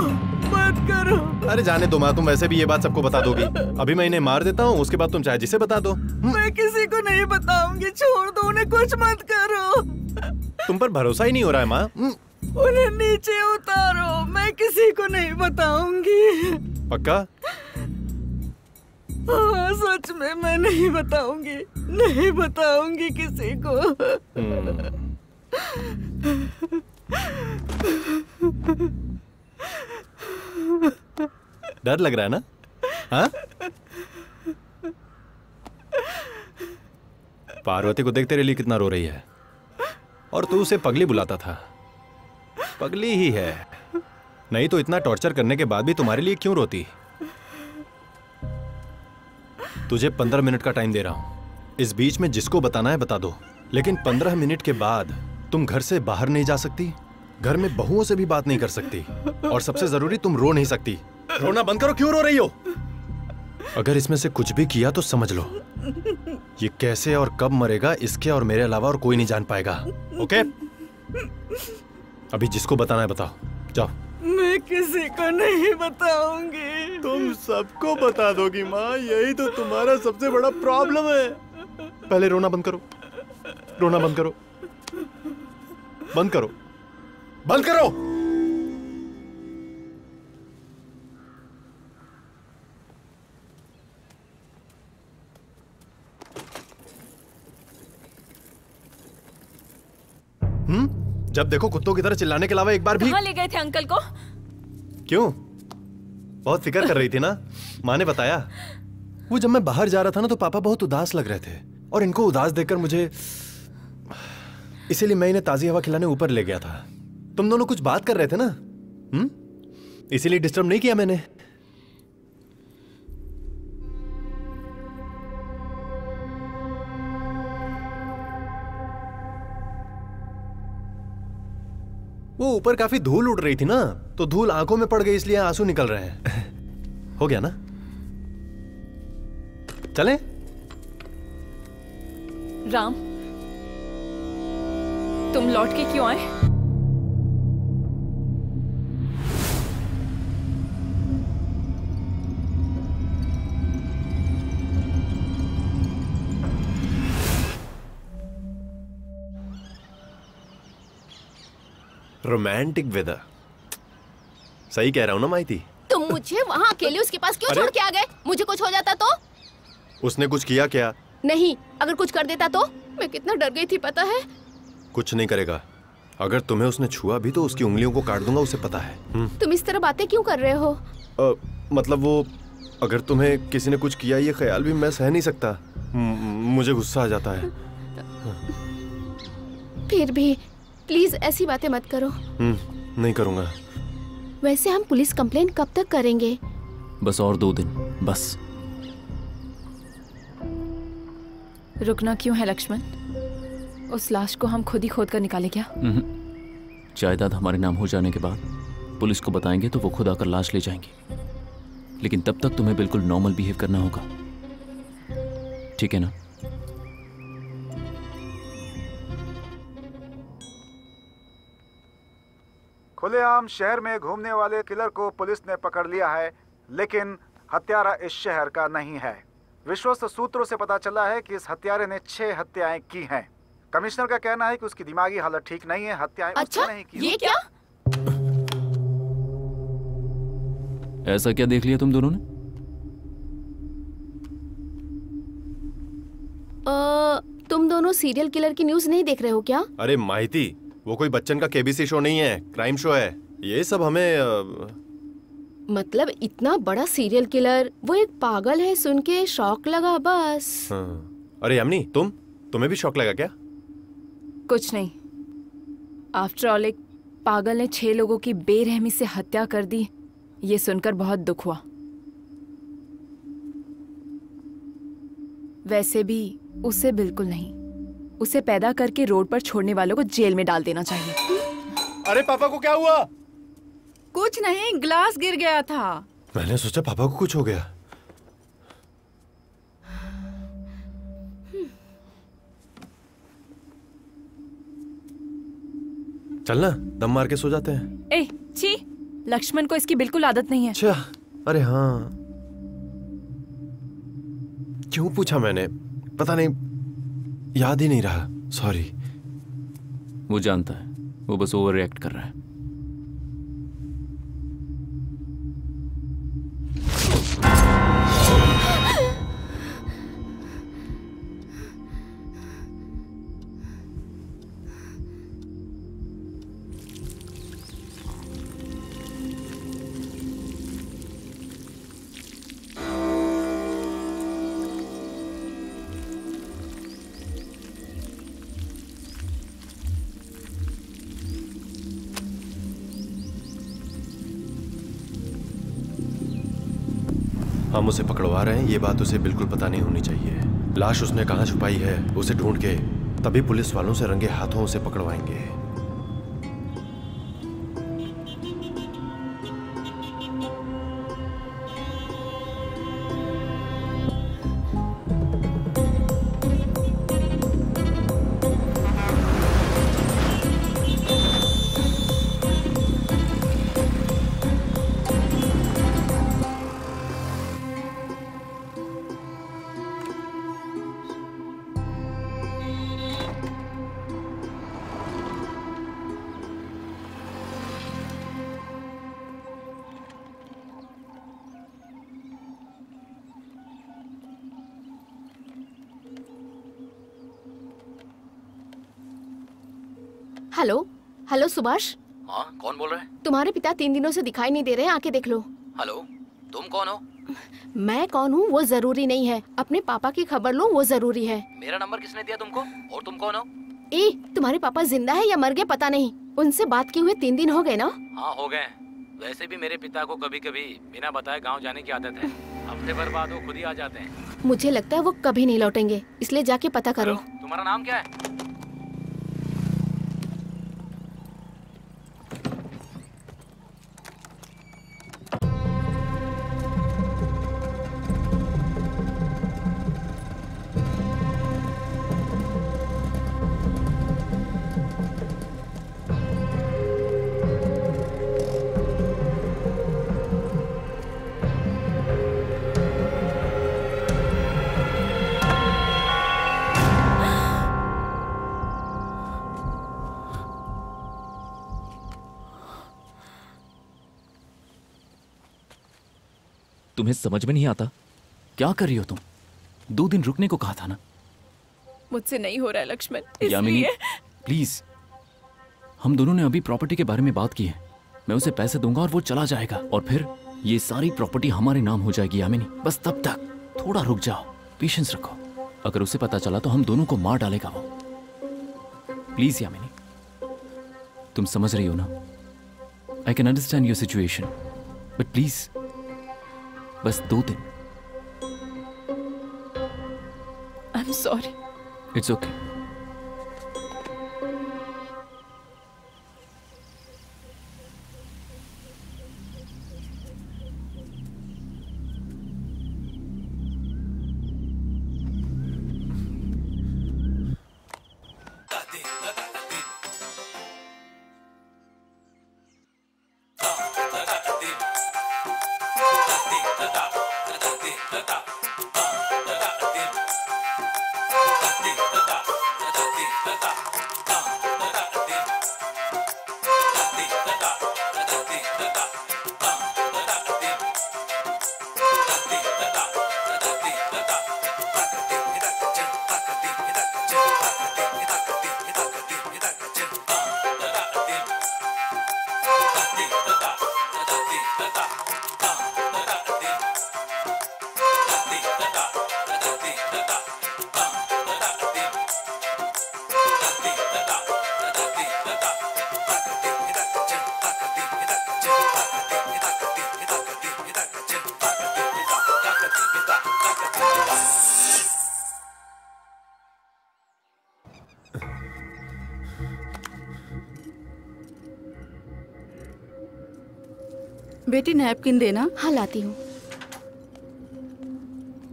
Speaker 4: मत करो।
Speaker 9: अरे जाने दो माँ तुम वैसे भी ये बात सबको बता दोगी। अभी मैं इन्हें मार देता हूँ उसके बाद तुम चाहे जिसे बता दो।
Speaker 4: मैं किसी को नहीं बताऊँगी छोड़ दो उन्हें कुछ मत करो।
Speaker 9: तुम पर भरोसा ही नहीं हो रहा है माँ।
Speaker 4: उन्हें नीचे उतारो मैं किसी को नहीं बताऊँगी।
Speaker 9: पक्का?
Speaker 4: हाँ सच में मैं नहीं बताऊँगी नहीं बताऊँगी किसी को।
Speaker 9: डर लग रहा है ना? हाँ? पार्वती को देख तेरे लिए कितना रो रही है। और तू उसे पगली बुलाता था। पगली ही है। नहीं तो इतना टॉर्चर करने के बाद भी तुम्हारे लिए क्यों रोती? तुझे पंद्रह मिनट का टाइम दे रहा हूँ। इस बीच में जिसको बताना है बता दो। लेकिन पंद्रह मिनट के बाद तुम घर से बाहर नहीं जा सकती? घर में बहुओं से भी बात नहीं कर सकती। और सबसे ज़रूरी तुम रो नहीं सकती। रोना बंद करो क्यों रो रही हो? अगर इसमें से कुछ भी किया तो समझ लो। ये कैसे और कब मरेगा इसके और मेरे अलावा और कोई नहीं जान पाएगा। ओके अभी जिसको बताना है बताओ। जाओ।
Speaker 4: मैं किसी को नहीं बताऊँगी।
Speaker 9: तुम सबको बता दोगी माँ। यही तो तुम्हारा सबसे बड़ा प्रॉब्लम है। पहले रोना बंद करो। रोना बंद करो। बंद करो। बंद करो। हम्म? जब देखो कुत्तों की तरह चिल्लाने के अलावा एक बार भी
Speaker 6: ले गए थे अंकल को?
Speaker 9: क्यों? बहुत फ़िक्र कर रही थी ना? माँ ने बताया। वो जब मैं बाहर जा रहा था ना तो पापा बहुत उदास लग रहे थे। और इनको उदास देखकर मुझे इसीलिए मैं इन्हें ताजी हवा खिलाने ऊपर ले गया था। तुम दोनों कुछ बात कर रहे थे ना? हम्म? इसीलिए डिस्टर्ब नहीं किया मैंने। वो ऊपर काफ़ी धूल उड़ रही थी ना तो धूल आँखों में पड़ गई, इसलिए आँसू निकल रहे हैं। हो गया ना? चले।
Speaker 6: राम, तुम लौट के क्यों आए?
Speaker 9: रोमांटिक वेदर सही कह रहा हूँ ना माइती
Speaker 13: तुम मुझे वहाँ अकेले उसके पास क्यों छोड़ के आ गए? मुझे कुछ हो जाता तो?
Speaker 9: उसने कुछ किया क्या?
Speaker 13: नहीं अगर कुछ कर देता तो? मैं कितना डर गई थी पता है?
Speaker 9: कुछ नहीं करेगा। अगर तुम्हें उसने छुआ भी तो उसकी उंगलियों को काट दूँगा उसे पता है। हम्म,
Speaker 13: तुम इस तरह बातें क्यों कर रहे हो?
Speaker 9: अ, मतलब वो अगर तुम्हें किसी ने कुछ किया ये ख्याल भी मैं सह नहीं सकता। मुझे गुस्सा आ जाता है।
Speaker 13: फिर भी प्लीज़ ऐसी बातें मत करो।
Speaker 9: हम्म, नहीं करूँगा।
Speaker 13: वैसे हम पुलिस कंप्लेन कब तक करेंगे?
Speaker 7: बस और दो दिन बस।
Speaker 6: रुकना क्यों है लक्ष्मण? उस लाश को हम खुद ही खोद कर निकाले क्या?
Speaker 7: हम्म। जायदाद हमारे नाम हो जाने के बाद पुलिस को बताएँगे तो वो खुद आकर लाश ले जाएँगे। लेकिन तब तक तुम्हें बिल्कुल नॉर्मल बिहेव करना होगा। ठीक है ना?
Speaker 5: खुलेआम शहर में घूमने वाले किलर को पुलिस ने पकड़ लिया है लेकिन हत्यारा इस शहर का नहीं है। विश्वस्त सूत्रों से पता चला है कि इस हत्यारे ने छह हत्याएँ की हैं। कमिश्नर का कहना है कि उसकी दिमागी हालत ठीक नहीं है हत्याएँ
Speaker 13: अच्छा
Speaker 5: उसने नहीं की
Speaker 13: ये क्या?
Speaker 7: ऐसा क्या देख लिया तुम दोनों ने?
Speaker 13: अ, तुम दोनों सीरियल किलर की न्यूज़ नहीं देख रहे हो क्या?
Speaker 9: अरे माहिती वो कोई बच्चन का केबीसी शो नहीं है क्राइम शो है। ये सब हमें अ,
Speaker 13: मतलब इतना बड़ा सीरियल किलर वो एक पागल है सुन के शौक लगा बस।
Speaker 9: हाँ। अरे यामिनी तुम? तुम्हें भी शौक लगा क्या?
Speaker 6: कुछ नहीं। आफ्टर ऑल एक पागल ने छह लोगों की बेरहमी से हत्या कर दी। ये सुनकर बहुत दुख हुआ। वैसे भी उसे बिल्कुल नहीं। उसे पैदा करके रोड पर छोड़ने वालों को जेल में डाल देना चाहिए।
Speaker 9: अरे पापा को क्या हुआ?
Speaker 4: कुछ नहीं ग्लास गिर गया था।
Speaker 9: मैंने सोचा पापा को कुछ हो गया। चलना दम मार के सो जाते हैं।
Speaker 6: ए छी लक्ष्मण को इसकी बिल्कुल आदत नहीं है।
Speaker 9: अच्छा अरे हाँ। क्यों पूछा मैंने? पता नहीं याद ही नहीं रहा। सॉरी
Speaker 3: वो जानता है। वो बस ओवर रिएक्ट कर रहा है।
Speaker 9: हम उसे पकड़वा रहे हैं, ये बात उसे बिल्कुल पता नहीं होनी चाहिए। लाश उसने कहाँ छुपाई है, उसे ढूंढ के, तभी पुलिस वालों से रंगे हाथों उसे पकड़वाएँगे।
Speaker 13: हेलो सुभाष।
Speaker 17: हाँ कौन बोल रहे है?
Speaker 13: तुम्हारे पिता तीन दिनों से दिखाई नहीं दे रहे आके देख लो।
Speaker 17: हेलो तुम कौन हो?
Speaker 13: मैं कौन हूँ वो ज़रूरी नहीं है। अपने पापा की खबर लो वो ज़रूरी है।
Speaker 17: मेरा नंबर किसने दिया तुमको? और तुम कौन हो?
Speaker 13: ए तुम्हारे पापा ज़िंदा है या मर गए पता नहीं। उनसे बात किए हुए तीन दिन हो गए ना?
Speaker 17: हाँ हो गए वैसे भी मेरे पिता को कभी कभी बिना बताए गाँव जाने की आदत है। हफ़्ते भर बाद वो खुद ही आ जाते हैं।
Speaker 13: मुझे लगता है वो कभी नहीं लौटेंगे इसलिए जाके पता करो।
Speaker 17: तुम्हारा नाम क्या है?
Speaker 3: तुम्हें समझ में नहीं आता? क्या कर रही हो तुम? दो दिन रुकने को कहा था ना?
Speaker 6: मुझसे नहीं हो रहा है लक्ष्मण
Speaker 3: यामिनी प्लीज़ हम दोनों ने अभी प्रॉपर्टी के बारे में बात की है। मैं उसे पैसे दूँगा और वो चला जाएगा। और फिर ये सारी प्रॉपर्टी हमारे नाम हो जाएगी यामिनी। बस तब तक थोड़ा रुक जाओ पेशेंस रखो। अगर उसे पता चला तो हम दोनों को मार डालेगा वो। प्लीज़ यामिनी तुम समझ रही हो ना? I can understand your situation but please बस दो दिन।
Speaker 6: I am
Speaker 3: sorry it's
Speaker 4: okay napkin देना।
Speaker 13: हाँ लाती हूँ।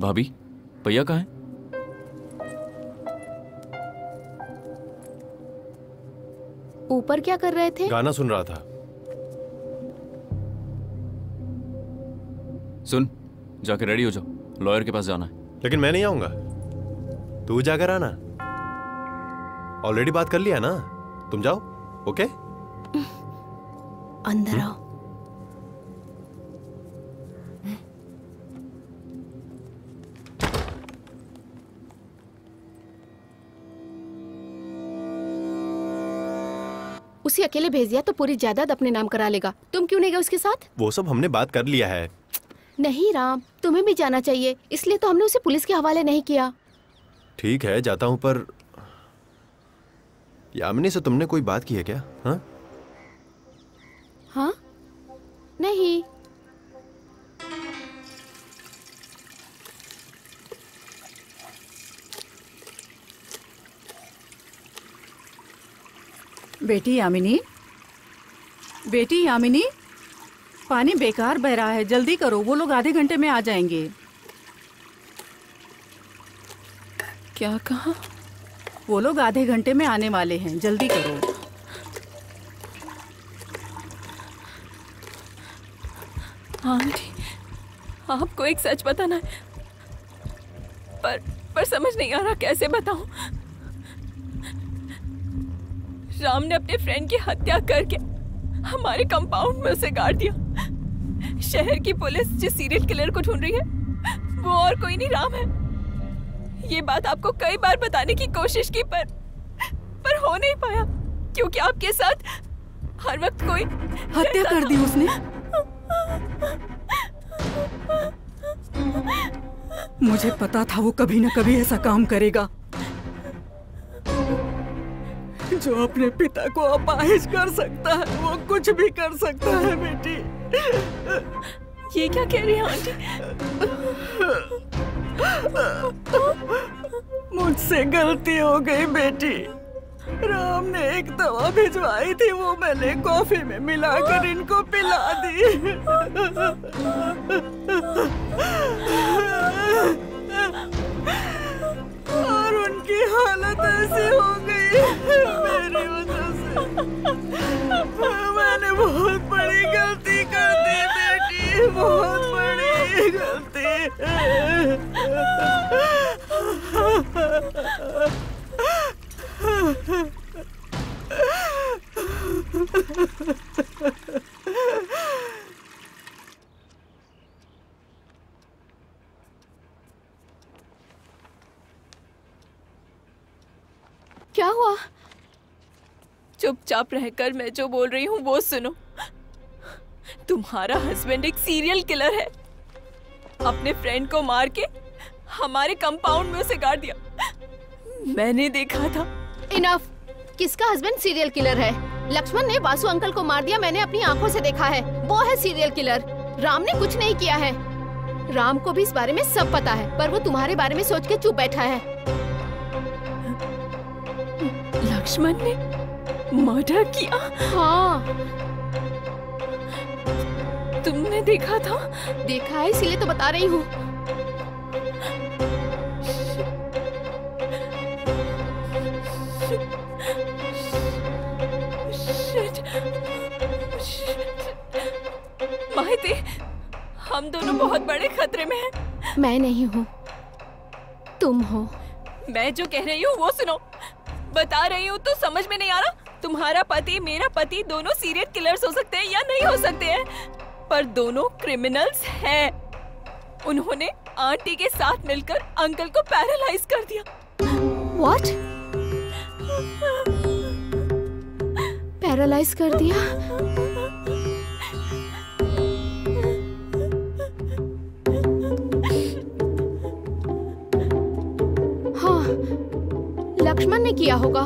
Speaker 3: भाभी भैया कहाँ है?
Speaker 13: ऊपर क्या कर रहे थे?
Speaker 9: गाना सुन रहा था।
Speaker 3: सुन जाके रेडी हो जाओ। लॉयर के पास जाना है।
Speaker 9: लेकिन मैं नहीं आऊँगा। तू जाकर आना। ऑलरेडी बात कर लिया ना? तुम जाओ ओके
Speaker 13: अंदर आओ। भेज दिया तो पूरी जायदाद अपने नाम करा लेगा। तुम क्यों नहीं गए उसके साथ?
Speaker 9: वो सब हमने बात कर लिया है।
Speaker 13: नहीं राम तुम्हें भी जाना चाहिए इसलिए तो हमने उसे पुलिस के हवाले नहीं किया।
Speaker 9: ठीक है जाता हूँ पर यामिनी से तुमने कोई बात की है क्या? हाँ?
Speaker 13: हाँ? नहीं।
Speaker 4: बेटी यामिनी बेटी यामिनी पानी बेकार बह रहा है। जल्दी करो वो लोग आधे घंटे में आ जाएँगे।
Speaker 6: क्या कहा?
Speaker 4: वो लोग आधे घंटे में आने वाले हैं। जल्दी करो।
Speaker 6: आंटी आपको एक सच बताना है। पर पर समझ नहीं आ रहा कैसे बताऊँ। राम ने अपने फ्रेंड की हत्या करके हमारे कंपाउंड में उसे गाड़ दिया शहर की पुलिस जिस सीरियल किलर को ढूंढ रही है वो और कोई नहीं राम है। ये बात आपको कई बार बताने की कोशिश की पर पर हो नहीं पाया क्योंकि आपके साथ हर वक्त कोई
Speaker 4: हत्या कर दी उसने। मुझे पता था वो कभी ना कभी ऐसा काम करेगा। जो अपने पिता को अपाहिज कर सकता है वो कुछ भी कर सकता है बेटी।
Speaker 6: ये क्या कह रही है आंटी?
Speaker 4: मुझसे गलती हो गई बेटी। राम ने एक दवा भिजवाई थी वो मैंने कॉफ़ी में मिलाकर इनको पिला दी। और उनकी हालत ऐसी हो गई मेरी वजह से। मैंने बहुत बड़ी गलती कर दी बेटी बहुत बड़ी गलती।
Speaker 13: क्या हुआ?
Speaker 6: चुपचाप रहकर मैं जो बोल रही हूँ वो सुनो। तुम्हारा हस्बैंड एक सीरियल किलर है। अपने फ्रेंड को मार के हमारे कंपाउंड में उसे गाड़ दिया। मैंने देखा था।
Speaker 13: इनफ किसका हस्बैंड सीरियल किलर है? लक्ष्मण ने वासु अंकल को मार दिया मैंने अपनी आँखों से देखा है। वो है सीरियल किलर राम ने कुछ नहीं किया है। राम को भी इस बारे में सब पता है पर वो तुम्हारे बारे में सोच के चुप बैठा है।
Speaker 6: लक्ष्मण ने मर्डर किया?
Speaker 13: हाँ।
Speaker 6: तुमने देखा था?
Speaker 13: देखा है इसीलिए तो बता रही हूँ।
Speaker 6: माहिती हम दोनों बहुत बड़े खतरे में हैं।
Speaker 13: मैं नहीं हूँ। तुम हो।
Speaker 6: मैं जो कह रही हूँ वो सुनो। बता रही हूँ तो समझ में नहीं आ रहा? तुम्हारा पति, मेरा पति दोनों सीरियल किलर्स हो सकते हैं या नहीं हो सकते हैं? पर दोनों क्रिमिनल्स हैं। उन्होंने आंटी के साथ मिलकर अंकल को पैरालाइज कर दिया।
Speaker 13: व्हाट पैरालाइज कर दिया? हाँ। लक्ष्मण ने किया होगा।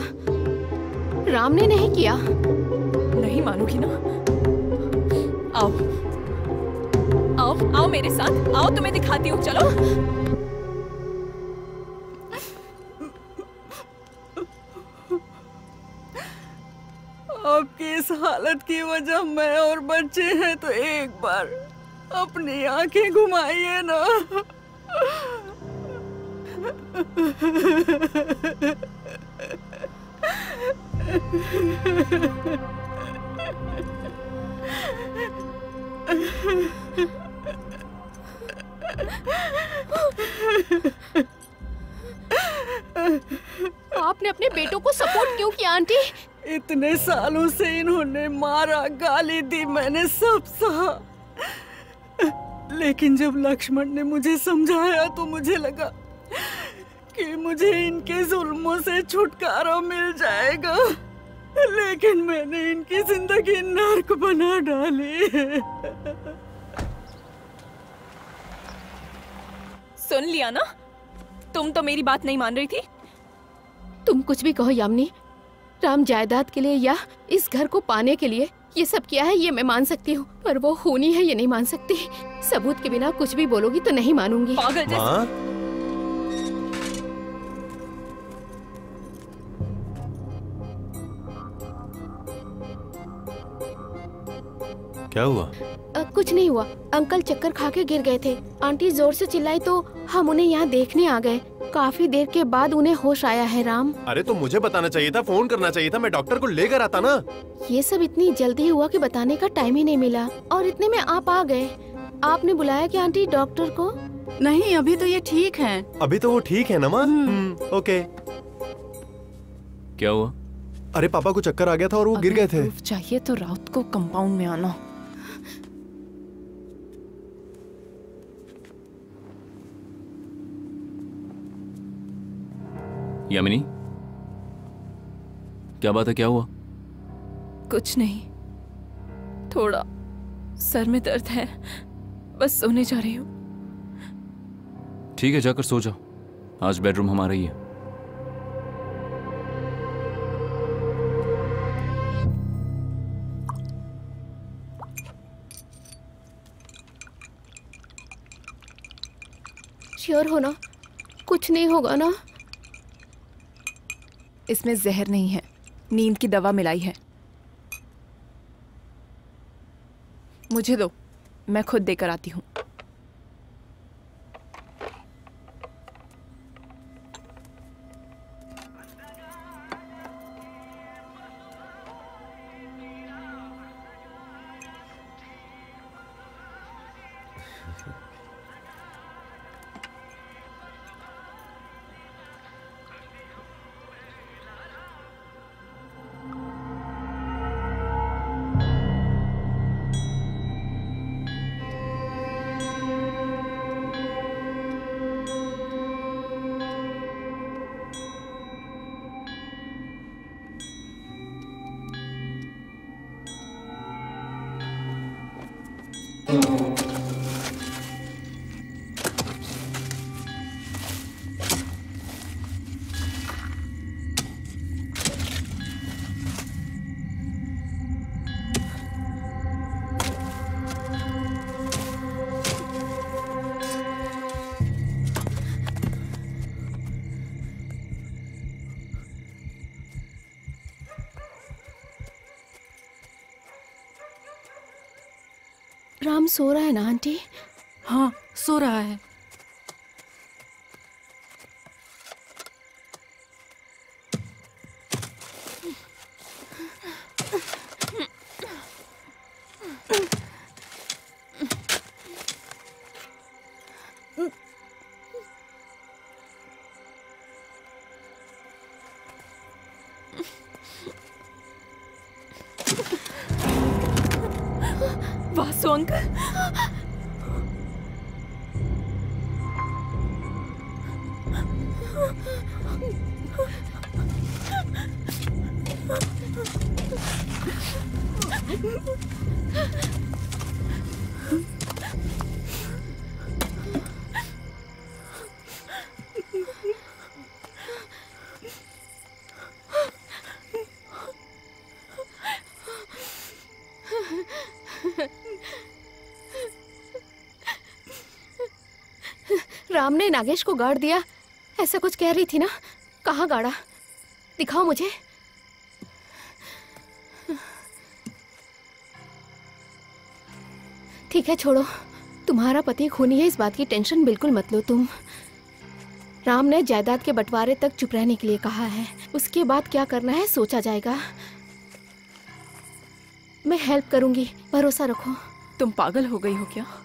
Speaker 13: राम ने नहीं किया।
Speaker 6: नहीं मानोगी ना? आओ। आओ आओ मेरे साथ। आओ, तुम्हें दिखाती हूँ। चलो।
Speaker 4: आपकी इस हालत की वजह मैं और बच्चे हैं तो एक बार अपनी आँखें घुमाइए ना।
Speaker 13: आपने अपने बेटों को सपोर्ट क्यों किया, आंटी?
Speaker 4: इतने सालों से इन्होंने मारा, गाली दी मैंने सब सहा। लेकिन जब लक्ष्मण ने मुझे समझाया तो मुझे लगा कि मुझे इनके जुल्मों से छुटकारा मिल जाएगा। लेकिन मैंने इनकी ज़िंदगी नर्क बना डाली है।
Speaker 6: सुन लिया ना? तुम तो मेरी बात नहीं मान रही थी?
Speaker 13: तुम कुछ भी कहो यामिनी। राम जायदाद के लिए या इस घर को पाने के लिए ये सब किया है ये मैं मान सकती हूँ। पर वो खूनी है ये नहीं मान सकती। सबूत के बिना कुछ भी बोलोगी तो नहीं मानूँगी।
Speaker 6: पागल
Speaker 9: क्या हुआ?
Speaker 13: अ, कुछ नहीं हुआ। अंकल चक्कर खा के गिर गए थे। आंटी ज़ोर से चिल्लाई तो हम उन्हें यहाँ देखने आ गए। काफ़ी देर के बाद उन्हें होश आया है राम।
Speaker 9: अरे तो मुझे बताना चाहिए था फ़ोन करना चाहिए था मैं डॉक्टर को लेकर आता ना।
Speaker 13: ये सब इतनी जल्दी हुआ कि बताने का टाइम ही नहीं मिला। और इतने में आप आ गए। आपने बुलाया कि आंटी डॉक्टर को?
Speaker 4: नहीं अभी तो ये ठीक है।
Speaker 9: अभी तो वो ठीक है ना माँ? हम्म, ओके।
Speaker 3: क्या हुआ?
Speaker 9: अरे पापा को चक्कर आ गया था और वो गिर गए थे।
Speaker 6: चाहिए तो रात को कंपाउंड में आना।
Speaker 3: यामिनी? क्या बात है क्या हुआ?
Speaker 6: कुछ नहीं। थोड़ा सर में दर्द है। बस सोने जा रही हूँ।
Speaker 3: ठीक है जाकर सो जाओ। आज बेडरूम हमारा ही है।
Speaker 13: श्योर हो ना? कुछ नहीं होगा ना?
Speaker 6: इसमें जहर नहीं है। नींद की दवा मिलाई है। मुझे दो। मैं खुद देकर आती हूँ।
Speaker 13: सो रहा है ना आंटी?
Speaker 4: हाँ सो रहा है।
Speaker 13: राम ने नागेश को गाड़ दिया। ऐसा कुछ कह रही थी ना? कहाँ गाड़ा? दिखाओ मुझे। ठीक है, छोड़ो। तुम्हारा पति खूनी है, इस बात की टेंशन बिल्कुल मत लो तुम। राम ने जायदाद के बंटवारे तक चुप रहने के लिए कहा है। उसके बाद क्या करना है, सोचा जाएगा। मैं हेल्प करूँगी, भरोसा रखो।
Speaker 6: तुम पागल हो गई हो क्या?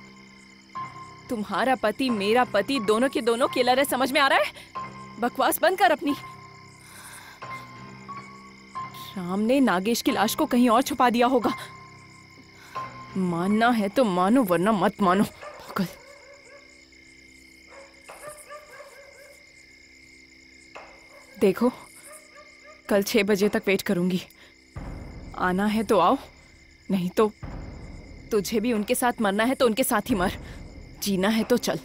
Speaker 6: तुम्हारा पति, मेरा पति दोनों के दोनों किलर है समझ में आ रहा है? बकवास बंद कर अपनी। राम ने नागेश की लाश को कहीं और छुपा दिया होगा। मानना है तो मानो, वरना मत मानो देखो, कल छह बजे तक वेट करूँगी। आना है तो आओ, नहीं तो तुझे भी उनके साथ मरना है तो उनके साथ ही मर। जीना है तो चल।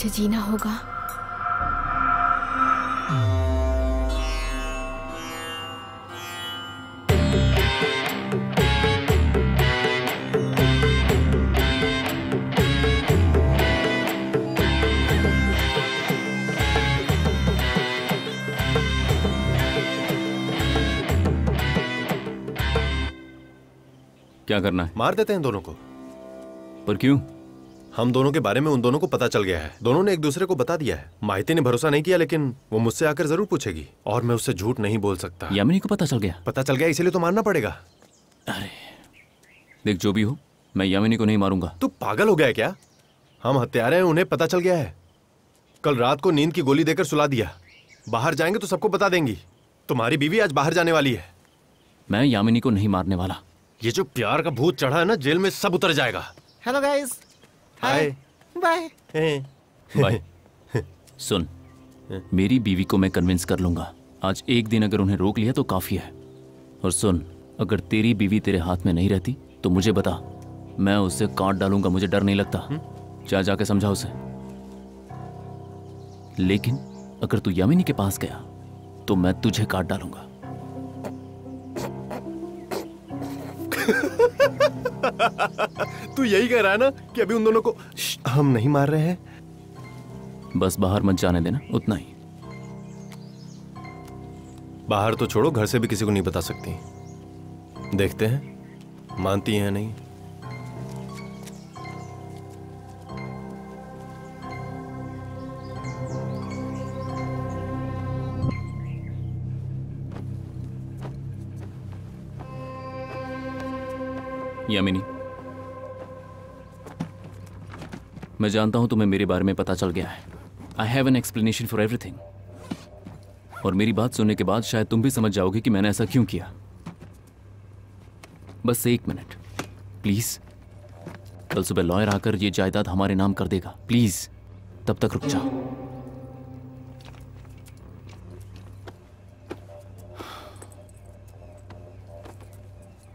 Speaker 13: मुझे जीना होगा।
Speaker 3: क्या करना है?
Speaker 9: मार देते हैं दोनों को।
Speaker 3: पर क्यों?
Speaker 9: हम दोनों के बारे में उन दोनों को पता चल गया है। दोनों ने एक दूसरे को बता दिया है। माहिती ने भरोसा नहीं किया लेकिन वो मुझसे आकर ज़रूर पूछेगी और मैं उससे झूठ नहीं बोल सकता।
Speaker 3: यामिनी को पता चल गया?
Speaker 9: पता चल गया इसीलिए तो मारना पड़ेगा।
Speaker 3: अरे देख जो भी हो मैं यामिनी को नहीं मारूँगा।
Speaker 9: तू पागल हो गया क्या? हम हत्यारे हैं उन्हें पता चल गया है। कल रात को नींद की गोली देकर सुला दिया। बाहर जाएँगे तो सबको बता देंगी। तुम्हारी बीवी आज बाहर जाने वाली है।
Speaker 3: मैं यामिनी को नहीं मारने वाला।
Speaker 9: ये जो प्यार का भूत चढ़ा है ना जेल में सब उतर जाएगा।
Speaker 5: Hello guys
Speaker 9: hi
Speaker 5: bye
Speaker 3: bye सुन मेरी बीवी को मैं कन्विंस कर लूँगा। आज एक दिन अगर उन्हें रोक लिया तो काफ़ी है। और सुन अगर तेरी बीवी तेरे हाथ में नहीं रहती तो मुझे बता। मैं उसे काट डालूँगा मुझे डर नहीं लगता। जा जाके समझा उसे। लेकिन अगर तू यामिनी के पास गया तो मैं तुझे काट डालूँगा।
Speaker 9: तू यही कह रहा है ना कि अभी उन दोनों को हम नहीं मार रहे हैं?
Speaker 3: बस बाहर मत जाने देना उतना ही।
Speaker 9: बाहर तो छोड़ो घर से भी किसी को नहीं बता सकती। देखते हैं मानती हैं नहीं।
Speaker 3: यामिनी मैं जानता हूँ तुम्हें मेरे बारे में पता चल गया है। I have an explanation for everything और मेरी बात सुनने के बाद शायद तुम भी समझ जाओगे कि मैंने ऐसा क्यों किया। बस एक मिनट। प्लीज़। कल सुबह लॉयर आकर ये जायदाद हमारे नाम कर देगा। प्लीज़। तब तक रुक जाओ।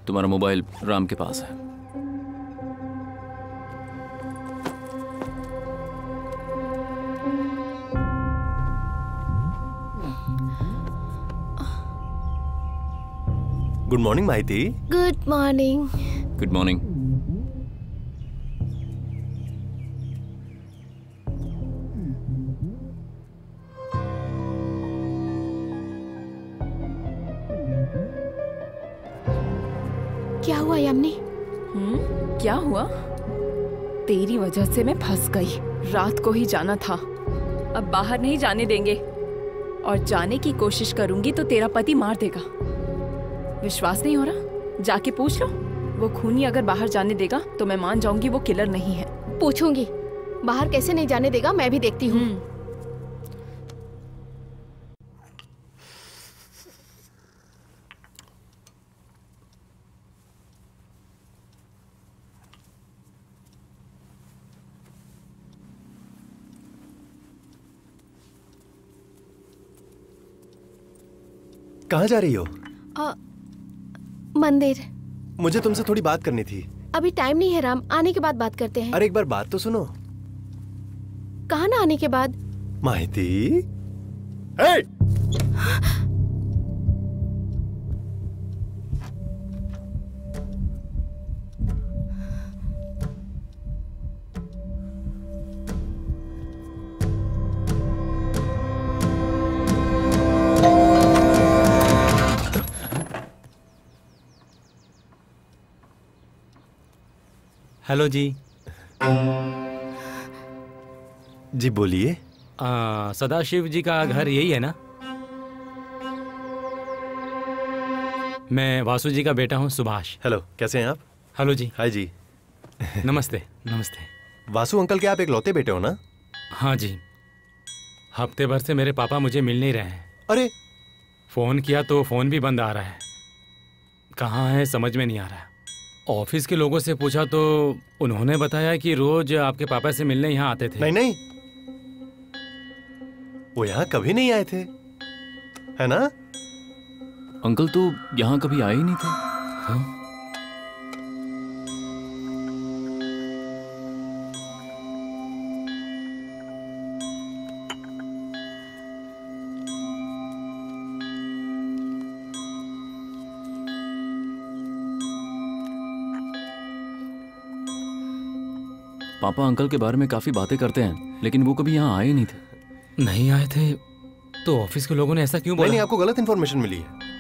Speaker 3: तुम्हारा मोबाइल राम के पास है।
Speaker 9: Good morning Mahiti
Speaker 13: good morning
Speaker 3: good morning
Speaker 13: क्या हुआ यामिनी?
Speaker 6: हम्म, क्या हुआ? तेरी वजह से मैं फंस गई। रात को ही जाना था। अब बाहर नहीं जाने देंगे। और जाने की कोशिश करूँगी तो तेरा पति मार देगा। विश्वास नहीं हो रहा? जाके पूछ लो। वो खूनी अगर बाहर जाने देगा तो मैं मान जाऊँगी वो किलर नहीं है।
Speaker 13: पूछूँगी। बाहर कैसे नहीं जाने देगा मैं भी देखती हूँ।
Speaker 9: कहाँ जा रही हो?
Speaker 13: अ, मंदिर।
Speaker 9: मुझे तुमसे थोड़ी बात करनी थी।
Speaker 13: अभी टाइम नहीं है राम। आने के बाद बात करते हैं।
Speaker 9: अरे एक बार बात तो सुनो।
Speaker 13: कहा ना आने के बाद?
Speaker 9: माहिती?
Speaker 11: हेलो जी।
Speaker 9: जी बोलिए।
Speaker 11: सदाशिव जी का घर यही है ना? मैं वासु जी का बेटा हूँ सुभाष।
Speaker 9: हेलो कैसे हैं आप?
Speaker 11: हेलो जी।
Speaker 9: हाय जी।
Speaker 11: नमस्ते नमस्ते।
Speaker 9: वासु अंकल के आप एक लौते बेटे हो ना?
Speaker 11: हाँ जी। हफ़्ते भर से मेरे पापा मुझे मिल नहीं रहे हैं।
Speaker 9: अरे!
Speaker 11: फ़ोन किया तो फ़ोन भी बंद आ रहा है। कहाँ है समझ में नहीं आ रहा। है ऑफ़िस के लोगों से पूछा तो उन्होंने बताया कि रोज आपके पापा से मिलने यहाँ आते थे।
Speaker 9: नहीं नहीं। वो यहाँ कभी नहीं आए थे। है ना?
Speaker 3: अंकल तो यहाँ कभी आए ही नहीं थे?
Speaker 11: हाँ?
Speaker 3: पापा अंकल के बारे में काफ़ी बातें करते हैं लेकिन वो कभी यहाँ आए नहीं थे।
Speaker 11: नहीं आए थे? तो ऑफ़िस के लोगों ने ऐसा क्यों बोला?
Speaker 9: नहीं आपको गलत इन्फॉर्मेशन मिली है।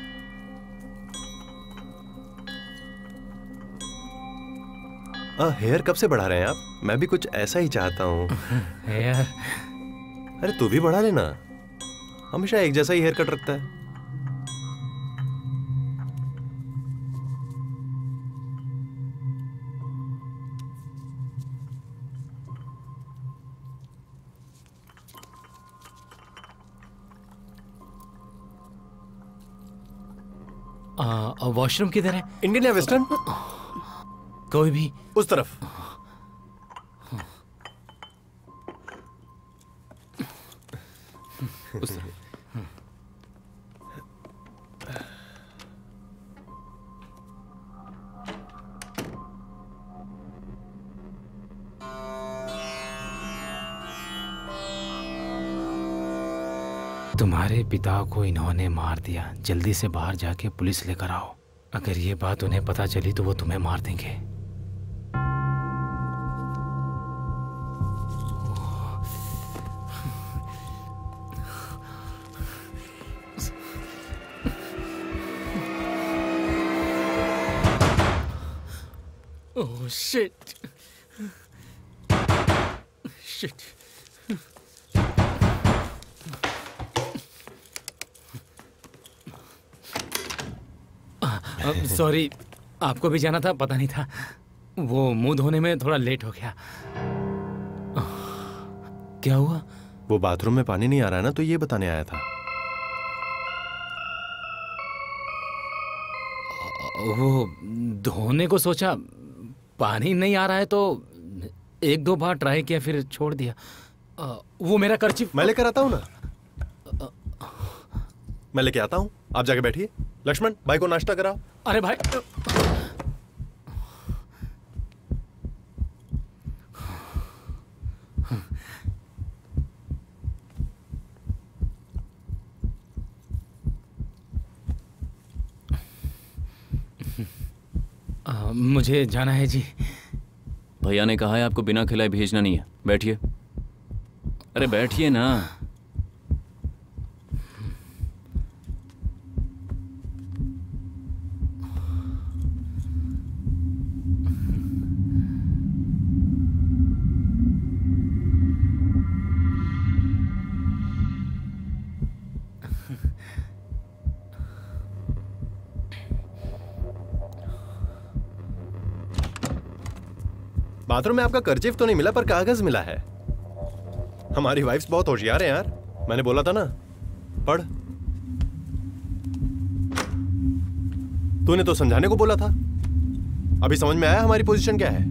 Speaker 9: आ, हेयर कब से बढ़ा रहे हैं आप? मैं भी कुछ ऐसा ही चाहता हूँ।
Speaker 11: हेयर
Speaker 9: अरे तू भी बढ़ा लेना। हमेशा एक जैसा ही हेयर कट रखता है।
Speaker 11: वॉशरूम किधर है?
Speaker 9: इंडियन या वेस्टर्न
Speaker 11: कोई भी।
Speaker 9: उस तरफ़।
Speaker 3: उस तरफ़।
Speaker 11: पिता को इन्होंने मार दिया। जल्दी से बाहर जाके पुलिस लेकर आओ। अगर ये बात उन्हें पता चली तो वो तुम्हें मार देंगे। Oh shit. सॉरी आपको भी जाना था पता नहीं था। वो मुँह धोने में थोड़ा लेट हो गया। क्या हुआ?
Speaker 9: वो बाथरूम में पानी नहीं आ रहा है ना तो ये बताने आया था।
Speaker 11: वो धोने को सोचा पानी नहीं आ रहा है तो एक दो बार ट्राई किया फिर छोड़ दिया। वो मेरा कर्चिफ
Speaker 9: मैं लेकर आता हूँ ना। मैं लेके आता हूँ। आप जाके बैठिए। लक्ष्मण भाई को नाश्ता कराओ
Speaker 11: अरे भाई। अ, मुझे जाना है जी।
Speaker 3: भैया ने कहा है आपको बिना खिलाए भेजना नहीं है। बैठिए। अरे बैठिए ना।
Speaker 9: बाथरूम में आपका कर्चिफ तो नहीं मिला, पर कागज़ मिला है। हमारी वाइफ्स बहुत होशियार हैं यार। मैंने बोला था ना, पढ़। तूने तो समझाने को बोला था। अभी समझ में आया हमारी पोजीशन क्या है?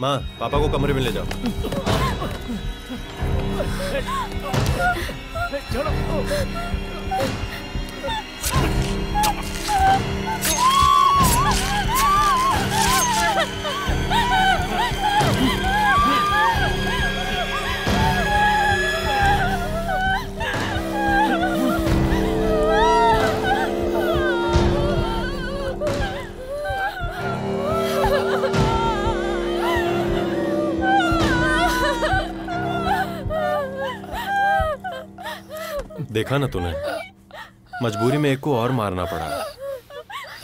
Speaker 9: माँ, पापा को कमरे में ले जाओ। Ha ha ha! देखा ना तूने? मजबूरी में एक को और मारना पड़ा।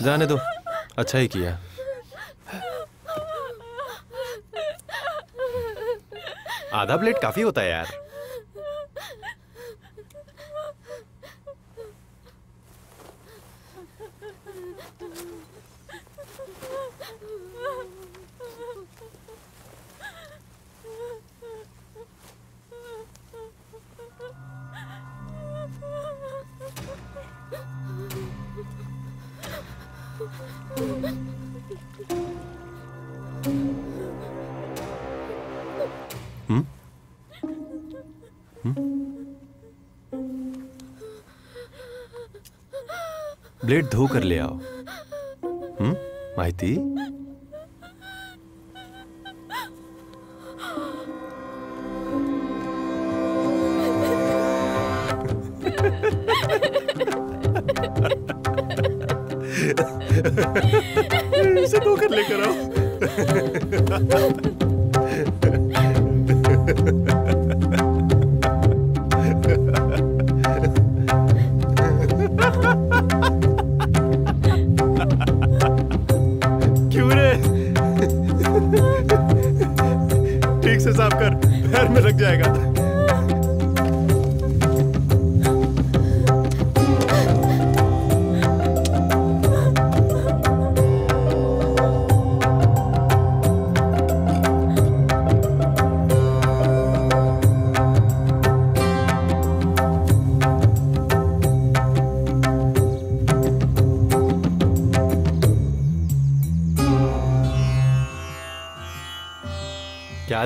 Speaker 9: जाने दो। अच्छा ही किया। आधा प्लेट काफ़ी होता है यार। ब्लेड धो कर ले आओ। हम्म माहिती? इसे धो कर लेकर क्यों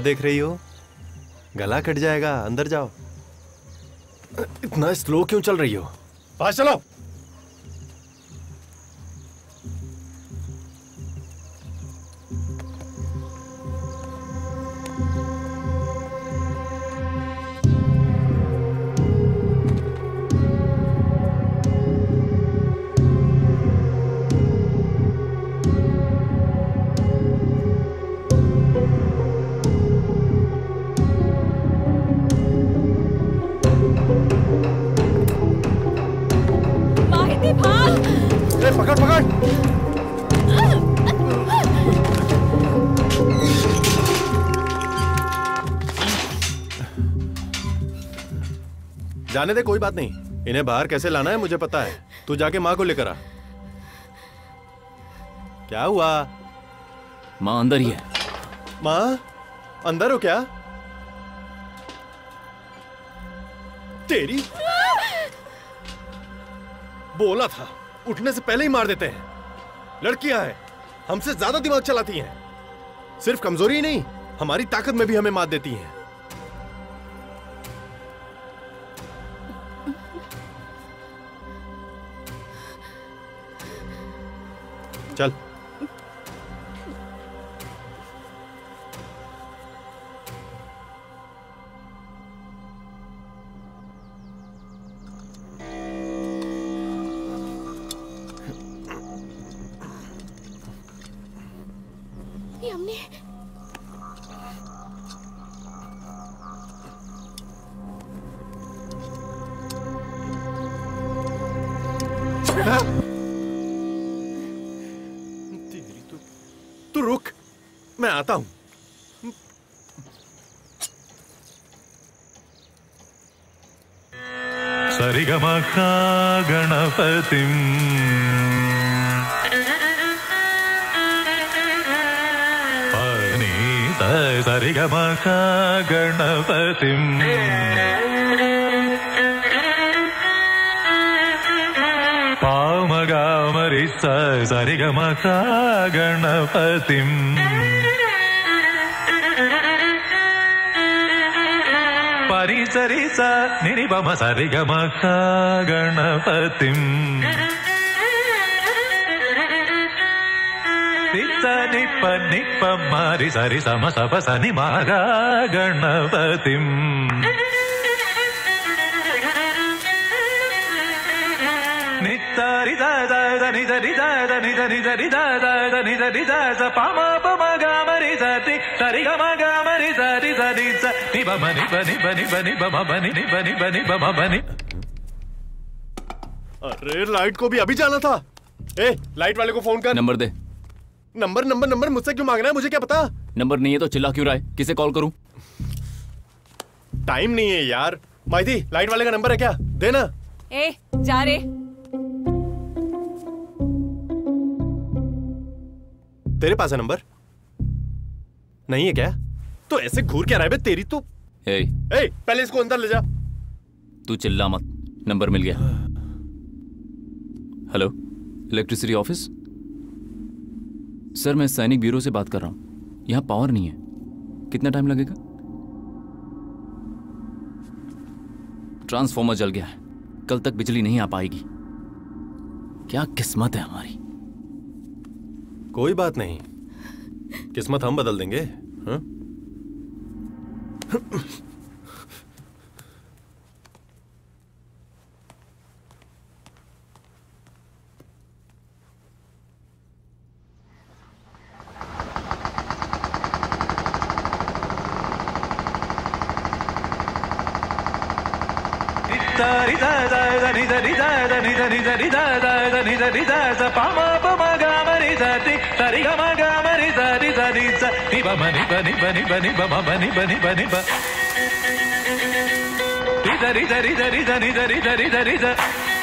Speaker 9: देख रही हो? गला कट जाएगा, अंदर जाओ। इतना स्लो क्यों चल रही हो? पास चलो। जाने दे कोई बात नहीं। इन्हें बाहर कैसे लाना है मुझे पता है। तू जाके माँ को लेकर आ। क्या हुआ?
Speaker 3: माँ अंदर ही है।
Speaker 9: माँ अंदर हो क्या? तेरी? बोला था उठने से पहले ही मार देते हैं। लड़कियाँ हैं हमसे ज़्यादा दिमाग चलाती हैं। सिर्फ़ कमज़ोरी ही नहीं हमारी ताकत में भी हमें मात देती हैं। चल।
Speaker 18: പതിം പനീത സരിഗമക ഗണപതിം. പാമഗാമരി സരിഗമക ഗണപതിം. సరి సిరి బమ సరి గమ గణపతి నిప్ప నిప్ప మారి సరి సమ సప సని మా గణపతిం. నిత్తరి దాద దని దని దాద ని దని దని దాద దని దని దాద పమ పమ గామరి సతి సరి గమ గామరి సరి సరి స ని బమ ని బని బని బని బమ బని ని బని బని బమ బని
Speaker 9: अरे लाइट को भी अभी जाना था ए लाइट वाले को फोन कर
Speaker 3: नंबर दे
Speaker 9: नंबर नंबर नंबर मुझसे क्यों मांग रहा है मुझे क्या पता
Speaker 3: नंबर नहीं है तो चिल्ला क्यों रहा है किसे कॉल करूं
Speaker 9: टाइम नहीं है यार माइती लाइट वाले का नंबर है क्या देना
Speaker 6: ए जा रे
Speaker 9: तेरे पास है नंबर? नहीं है क्या? तो ऐसे घूर क्या रहा है बे तेरी तो?
Speaker 3: ए
Speaker 9: ए पहले इसको अंदर ले जा।
Speaker 3: तू चिल्ला मत। नंबर मिल गया। हेलो इलेक्ट्रिसिटी ऑफ़िस सर मैं सैनिक ब्यूरो से बात कर रहा हूँ। यहाँ पावर नहीं है। कितना टाइम लगेगा? ट्रांसफॉर्मर जल गया है। कल तक बिजली नहीं आ पाएगी। क्या किस्मत है हमारी।
Speaker 9: कोई बात नहीं किस्मत हम बदल देंगे हाँ?
Speaker 18: ని బని బని బని బమ బని బని బని బ రి దరి దరి దరి దని దరి దరి దరి ద ని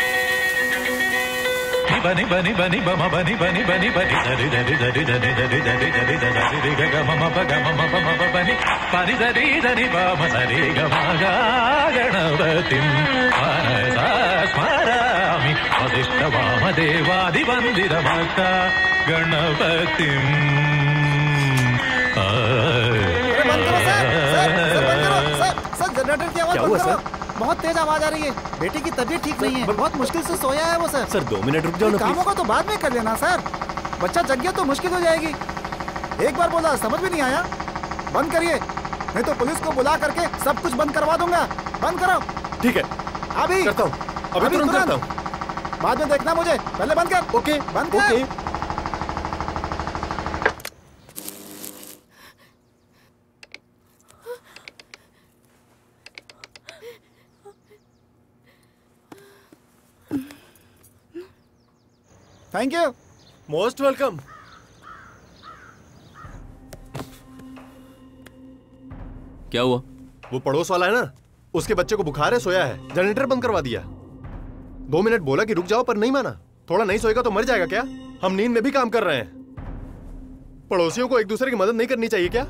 Speaker 18: బని బని బని బమ బని బని బని బని దరి దరి దరి దరి దరి దరి దరి దరి రి గ గ మ మ ప గ మ మ ప మ ప బని పని దరి దని బ మ సరి గ మ గ గణపతిం మనసా స్మరామి వదిష్ట వామదేవాది వందిరమక గణపతిం ఆ
Speaker 5: सर जनरेटर की आवाज
Speaker 9: क्या
Speaker 5: बंद
Speaker 9: हुआ,
Speaker 5: करो
Speaker 9: सर?
Speaker 5: बहुत तेज आवाज़ आ रही है। बेटे की तबीयत ठीक नहीं है। बहुत मुश्किल से सोया है वो सर।
Speaker 9: सर दो मिनट रुक जाओ ना
Speaker 5: कामों को तो बाद में कर लेना सर। बच्चा जग गया तो मुश्किल हो जाएगी। एक बार बोला समझ में नहीं आया। बंद करिए। नहीं तो पुलिस को बुला करके सब कुछ बंद करवा दूँगा। बंद करो।
Speaker 9: ठीक है।
Speaker 5: अभी।
Speaker 9: करता हूँ। अभी तुरंत करता हूँ।
Speaker 5: बाद में देखना मुझे। पहले बंद कर।
Speaker 9: ओके।
Speaker 5: बंद कर।
Speaker 9: Okay.
Speaker 5: Thank you
Speaker 9: most welcome
Speaker 3: क्या हुआ?
Speaker 9: वो पड़ोस वाला है ना? उसके बच्चे को बुखार है सोया है। जनरेटर बंद करवा दिया। दो मिनट बोला कि रुक जाओ पर नहीं माना। थोड़ा नहीं सोएगा तो मर जाएगा क्या? हम नींद में भी काम कर रहे हैं। पड़ोसियों को एक दूसरे की मदद नहीं करनी चाहिए क्या?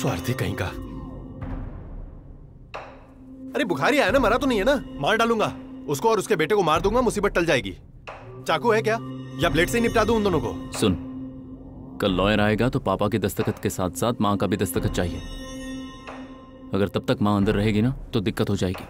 Speaker 9: स्वार्थी कहीं का। अरे बुखारी आया ना मरा तो नहीं है ना? मार डालूँगा। उसको और उसके बेटे को मार दूँगा मुसीबत टल जाएगी। चाकू है क्या? या ब्लेड से निपटा दूँ उन दोनों को?
Speaker 3: सुन, कल लॉयर आएगा तो पापा के दस्तखत के साथ साथ माँ का भी दस्तखत चाहिए। अगर तब तक माँ अंदर रहेगी ना तो दिक्कत हो जाएगी।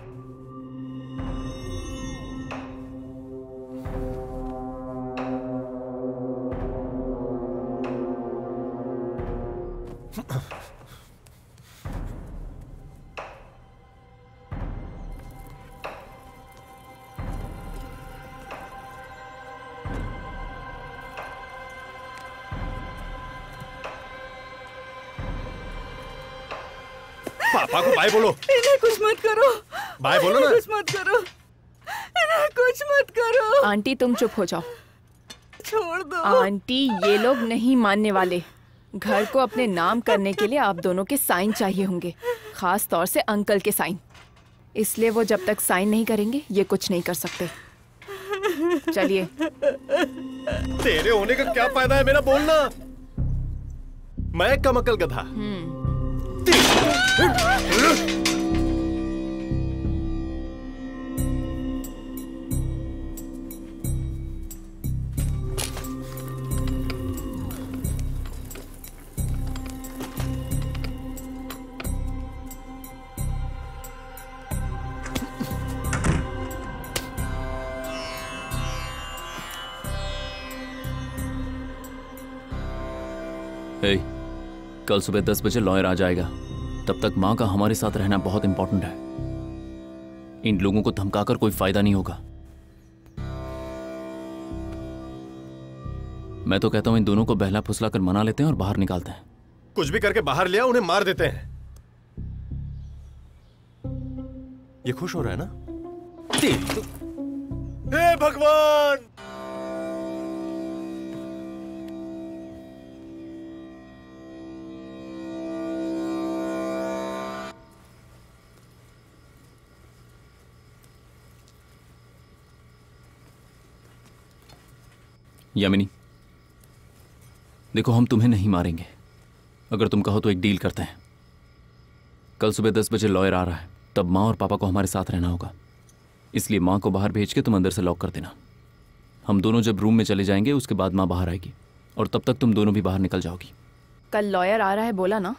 Speaker 9: बोलो।
Speaker 4: इन्हें कुछ मत करो।
Speaker 9: बाय बोलो ना।
Speaker 4: कुछ मत करो। इन्हें कुछ मत करो।
Speaker 6: आंटी तुम चुप हो जाओ।
Speaker 4: छोड़ दो।
Speaker 6: आंटी ये लोग नहीं मानने वाले। घर को अपने नाम करने के लिए आप दोनों के साइन चाहिए होंगे खास तौर से अंकल के साइन। इसलिए वो जब तक साइन नहीं करेंगे ये कुछ नहीं कर सकते। चलिए।
Speaker 9: तेरे होने का क्या फ़ायदा है मेरा बोलना? मैं कमकल गधा
Speaker 3: हे, कल सुबह दस बजे लॉयर आ जाएगा। तब तक माँ का हमारे साथ रहना बहुत इंपॉर्टेंट है। इन लोगों को धमकाकर कोई फ़ायदा नहीं होगा। मैं तो कहता हूँ इन दोनों को बहला फुसला कर मना लेते हैं और बाहर निकालते हैं।
Speaker 9: कुछ भी करके बाहर लिया उन्हें मार देते हैं। ये खुश हो रहा है ना? हे भगवान!
Speaker 3: यामिनी देखो हम तुम्हें नहीं मारेंगे। अगर तुम कहो तो एक डील करते हैं। कल सुबह दस बजे लॉयर आ रहा है तब माँ और पापा को हमारे साथ रहना होगा। इसलिए माँ को बाहर भेज के तुम अंदर से लॉक कर देना। हम दोनों जब रूम में चले जाएँगे उसके बाद माँ बाहर आएगी और तब तक तुम दोनों भी बाहर निकल जाओगी।
Speaker 6: कल लॉयर आ रहा है बोला ना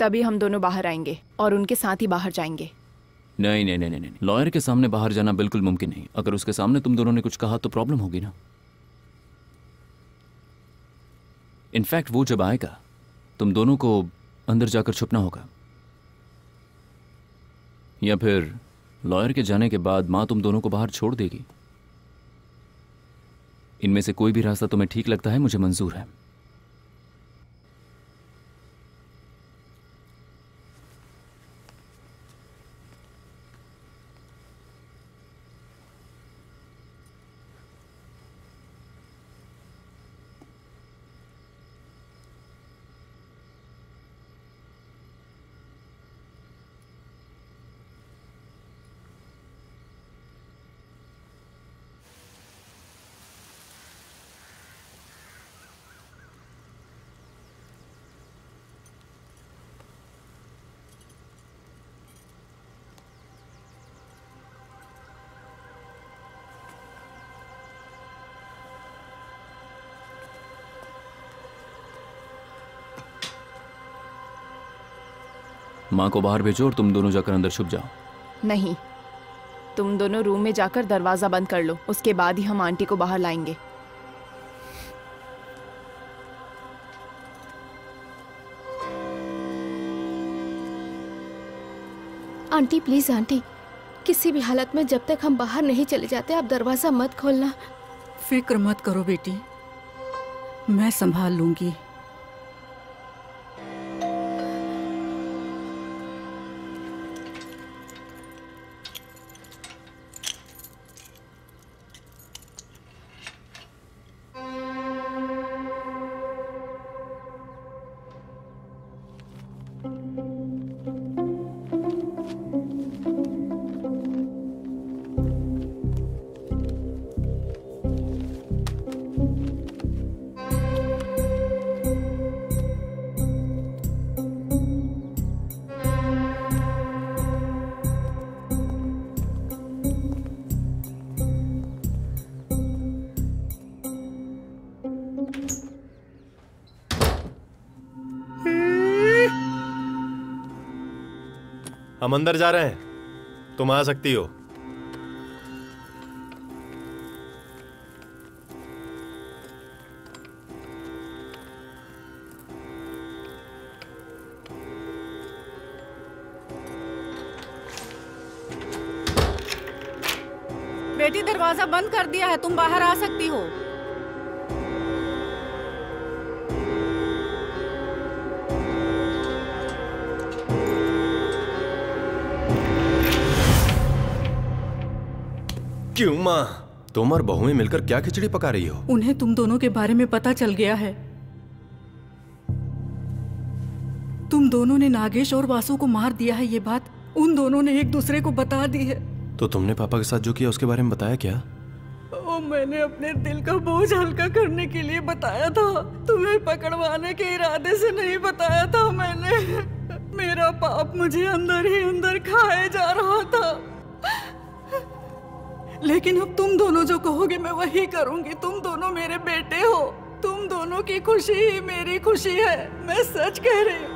Speaker 6: तभी हम दोनों बाहर आएँगे और उनके साथ ही बाहर जाएँगे।
Speaker 3: नहीं नहीं नहीं नहीं नहीं लॉयर के सामने बाहर जाना बिल्कुल मुमकिन नहीं। अगर उसके सामने तुम दोनों ने कुछ कहा तो प्रॉब्लम होगी ना। इनफैक्ट वो जब आएगा, तुम दोनों को अंदर जाकर छुपना होगा। या फिर लॉयर के जाने के बाद माँ तुम दोनों को बाहर छोड़ देगी। इनमें से कोई भी रास्ता तुम्हें ठीक लगता है, मुझे मंजूर है। माँ को बाहर भेजो और तुम दोनों जाकर अंदर छुप जाओ।
Speaker 6: नहीं। तुम दोनों रूम में जाकर दरवाज़ा बंद कर लो। उसके बाद ही हम आंटी को बाहर लाएँगे।
Speaker 13: Aunty please aunty. किसी भी हालत में जब तक हम बाहर नहीं चले जाते आप दरवाज़ा मत खोलना।
Speaker 4: फ़िक्र मत करो बेटी। मैं संभाल लूँगी।
Speaker 9: हम अंदर जा रहे हैं। तुम आ सकती हो।
Speaker 4: बेटी, दरवाज़ा बंद कर दिया है। तुम बाहर आ सकती हो।
Speaker 9: क्यों माँ? तुम और बहुएँ मिलकर क्या खिचड़ी पका रही हो?
Speaker 4: उन्हें तुम दोनों के बारे में पता चल गया है। तुम दोनों ने नागेश और वासु को मार दिया है ये बात उन दोनों ने एक दूसरे को बता दी है।
Speaker 9: तो तुमने पापा के साथ जो किया उसके बारे में बताया क्या?
Speaker 4: ओ मैंने अपने दिल का बोझ हल्का करने के लिए बताया था। तुम्हें पकड़वाने के इरादे से नहीं बताया था मैंने। मेरा पाप मुझे अंदर ही अंदर खाए जा रहा था। लेकिन अब तुम दोनों जो कहोगे, मैं वही करूँगी। तुम दोनों मेरे बेटे हो। तुम दोनों की खुशी ही मेरी खुशी है। मैं सच कह रही हूँ।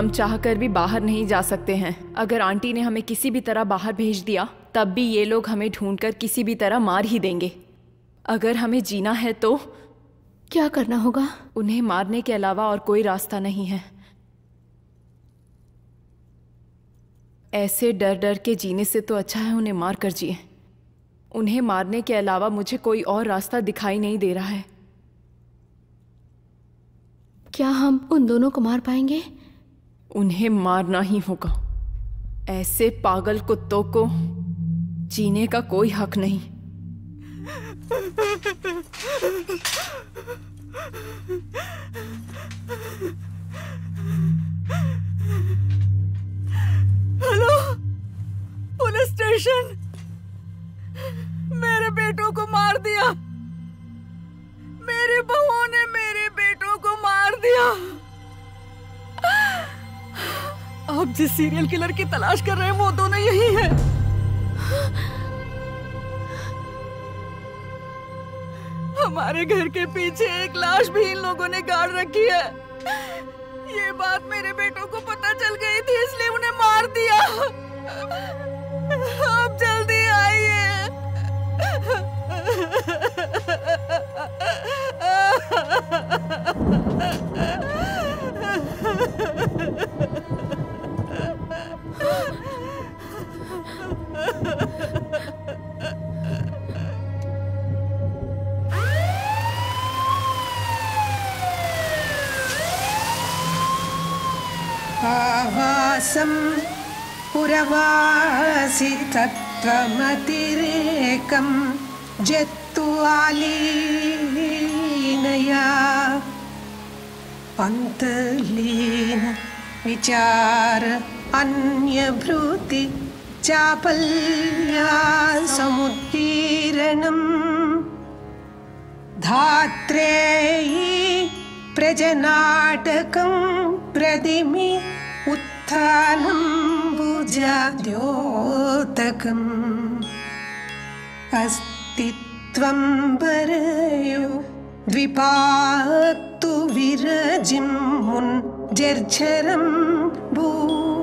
Speaker 6: हम चाहकर भी बाहर नहीं जा सकते हैं। अगर आंटी ने हमें किसी भी तरह बाहर भेज दिया तब भी ये लोग हमें ढूंढकर किसी भी तरह मार ही देंगे। अगर हमें जीना है तो?
Speaker 13: क्या करना होगा?
Speaker 6: उन्हें मारने के अलावा और कोई रास्ता नहीं है। ऐसे डर डर के जीने से तो अच्छा है उन्हें मार कर जिए। उन्हें मारने के अलावा मुझे कोई और रास्ता दिखाई नहीं दे रहा है।
Speaker 13: क्या हम उन दोनों को मार पाएँगे?
Speaker 6: उन्हें मारना ही होगा। ऐसे पागल कुत्तों को जीने का कोई हक नहीं।
Speaker 4: Hello, police station. मेरे बेटों को मार दिया। मेरी बहुओं ने मेरे बेटों को मार दिया। आप जिस सीरियल किलर की तलाश कर रहे हैं, वो दोनों यही है। हमारे घर के पीछे एक लाश भी इन लोगों ने गाड़ रखी है। ये बात मेरे बेटों को पता चल गई थी, इसलिए उन्हें मार दिया। आप जल्दी
Speaker 2: आवासं पुरवासि तत्त्वमतिरेकं जत्वालीनया अन्तर्लीन विचार अन्यभृति चापल्या समुत्तीरणम् धात्रेयी प्रजनाटकं प्रदिमि उत्थानं भुजाद्योतकम्। अस्तित्वं बरयो द्विपात्तु विरजिं मुन् जर्झरं बूटकम्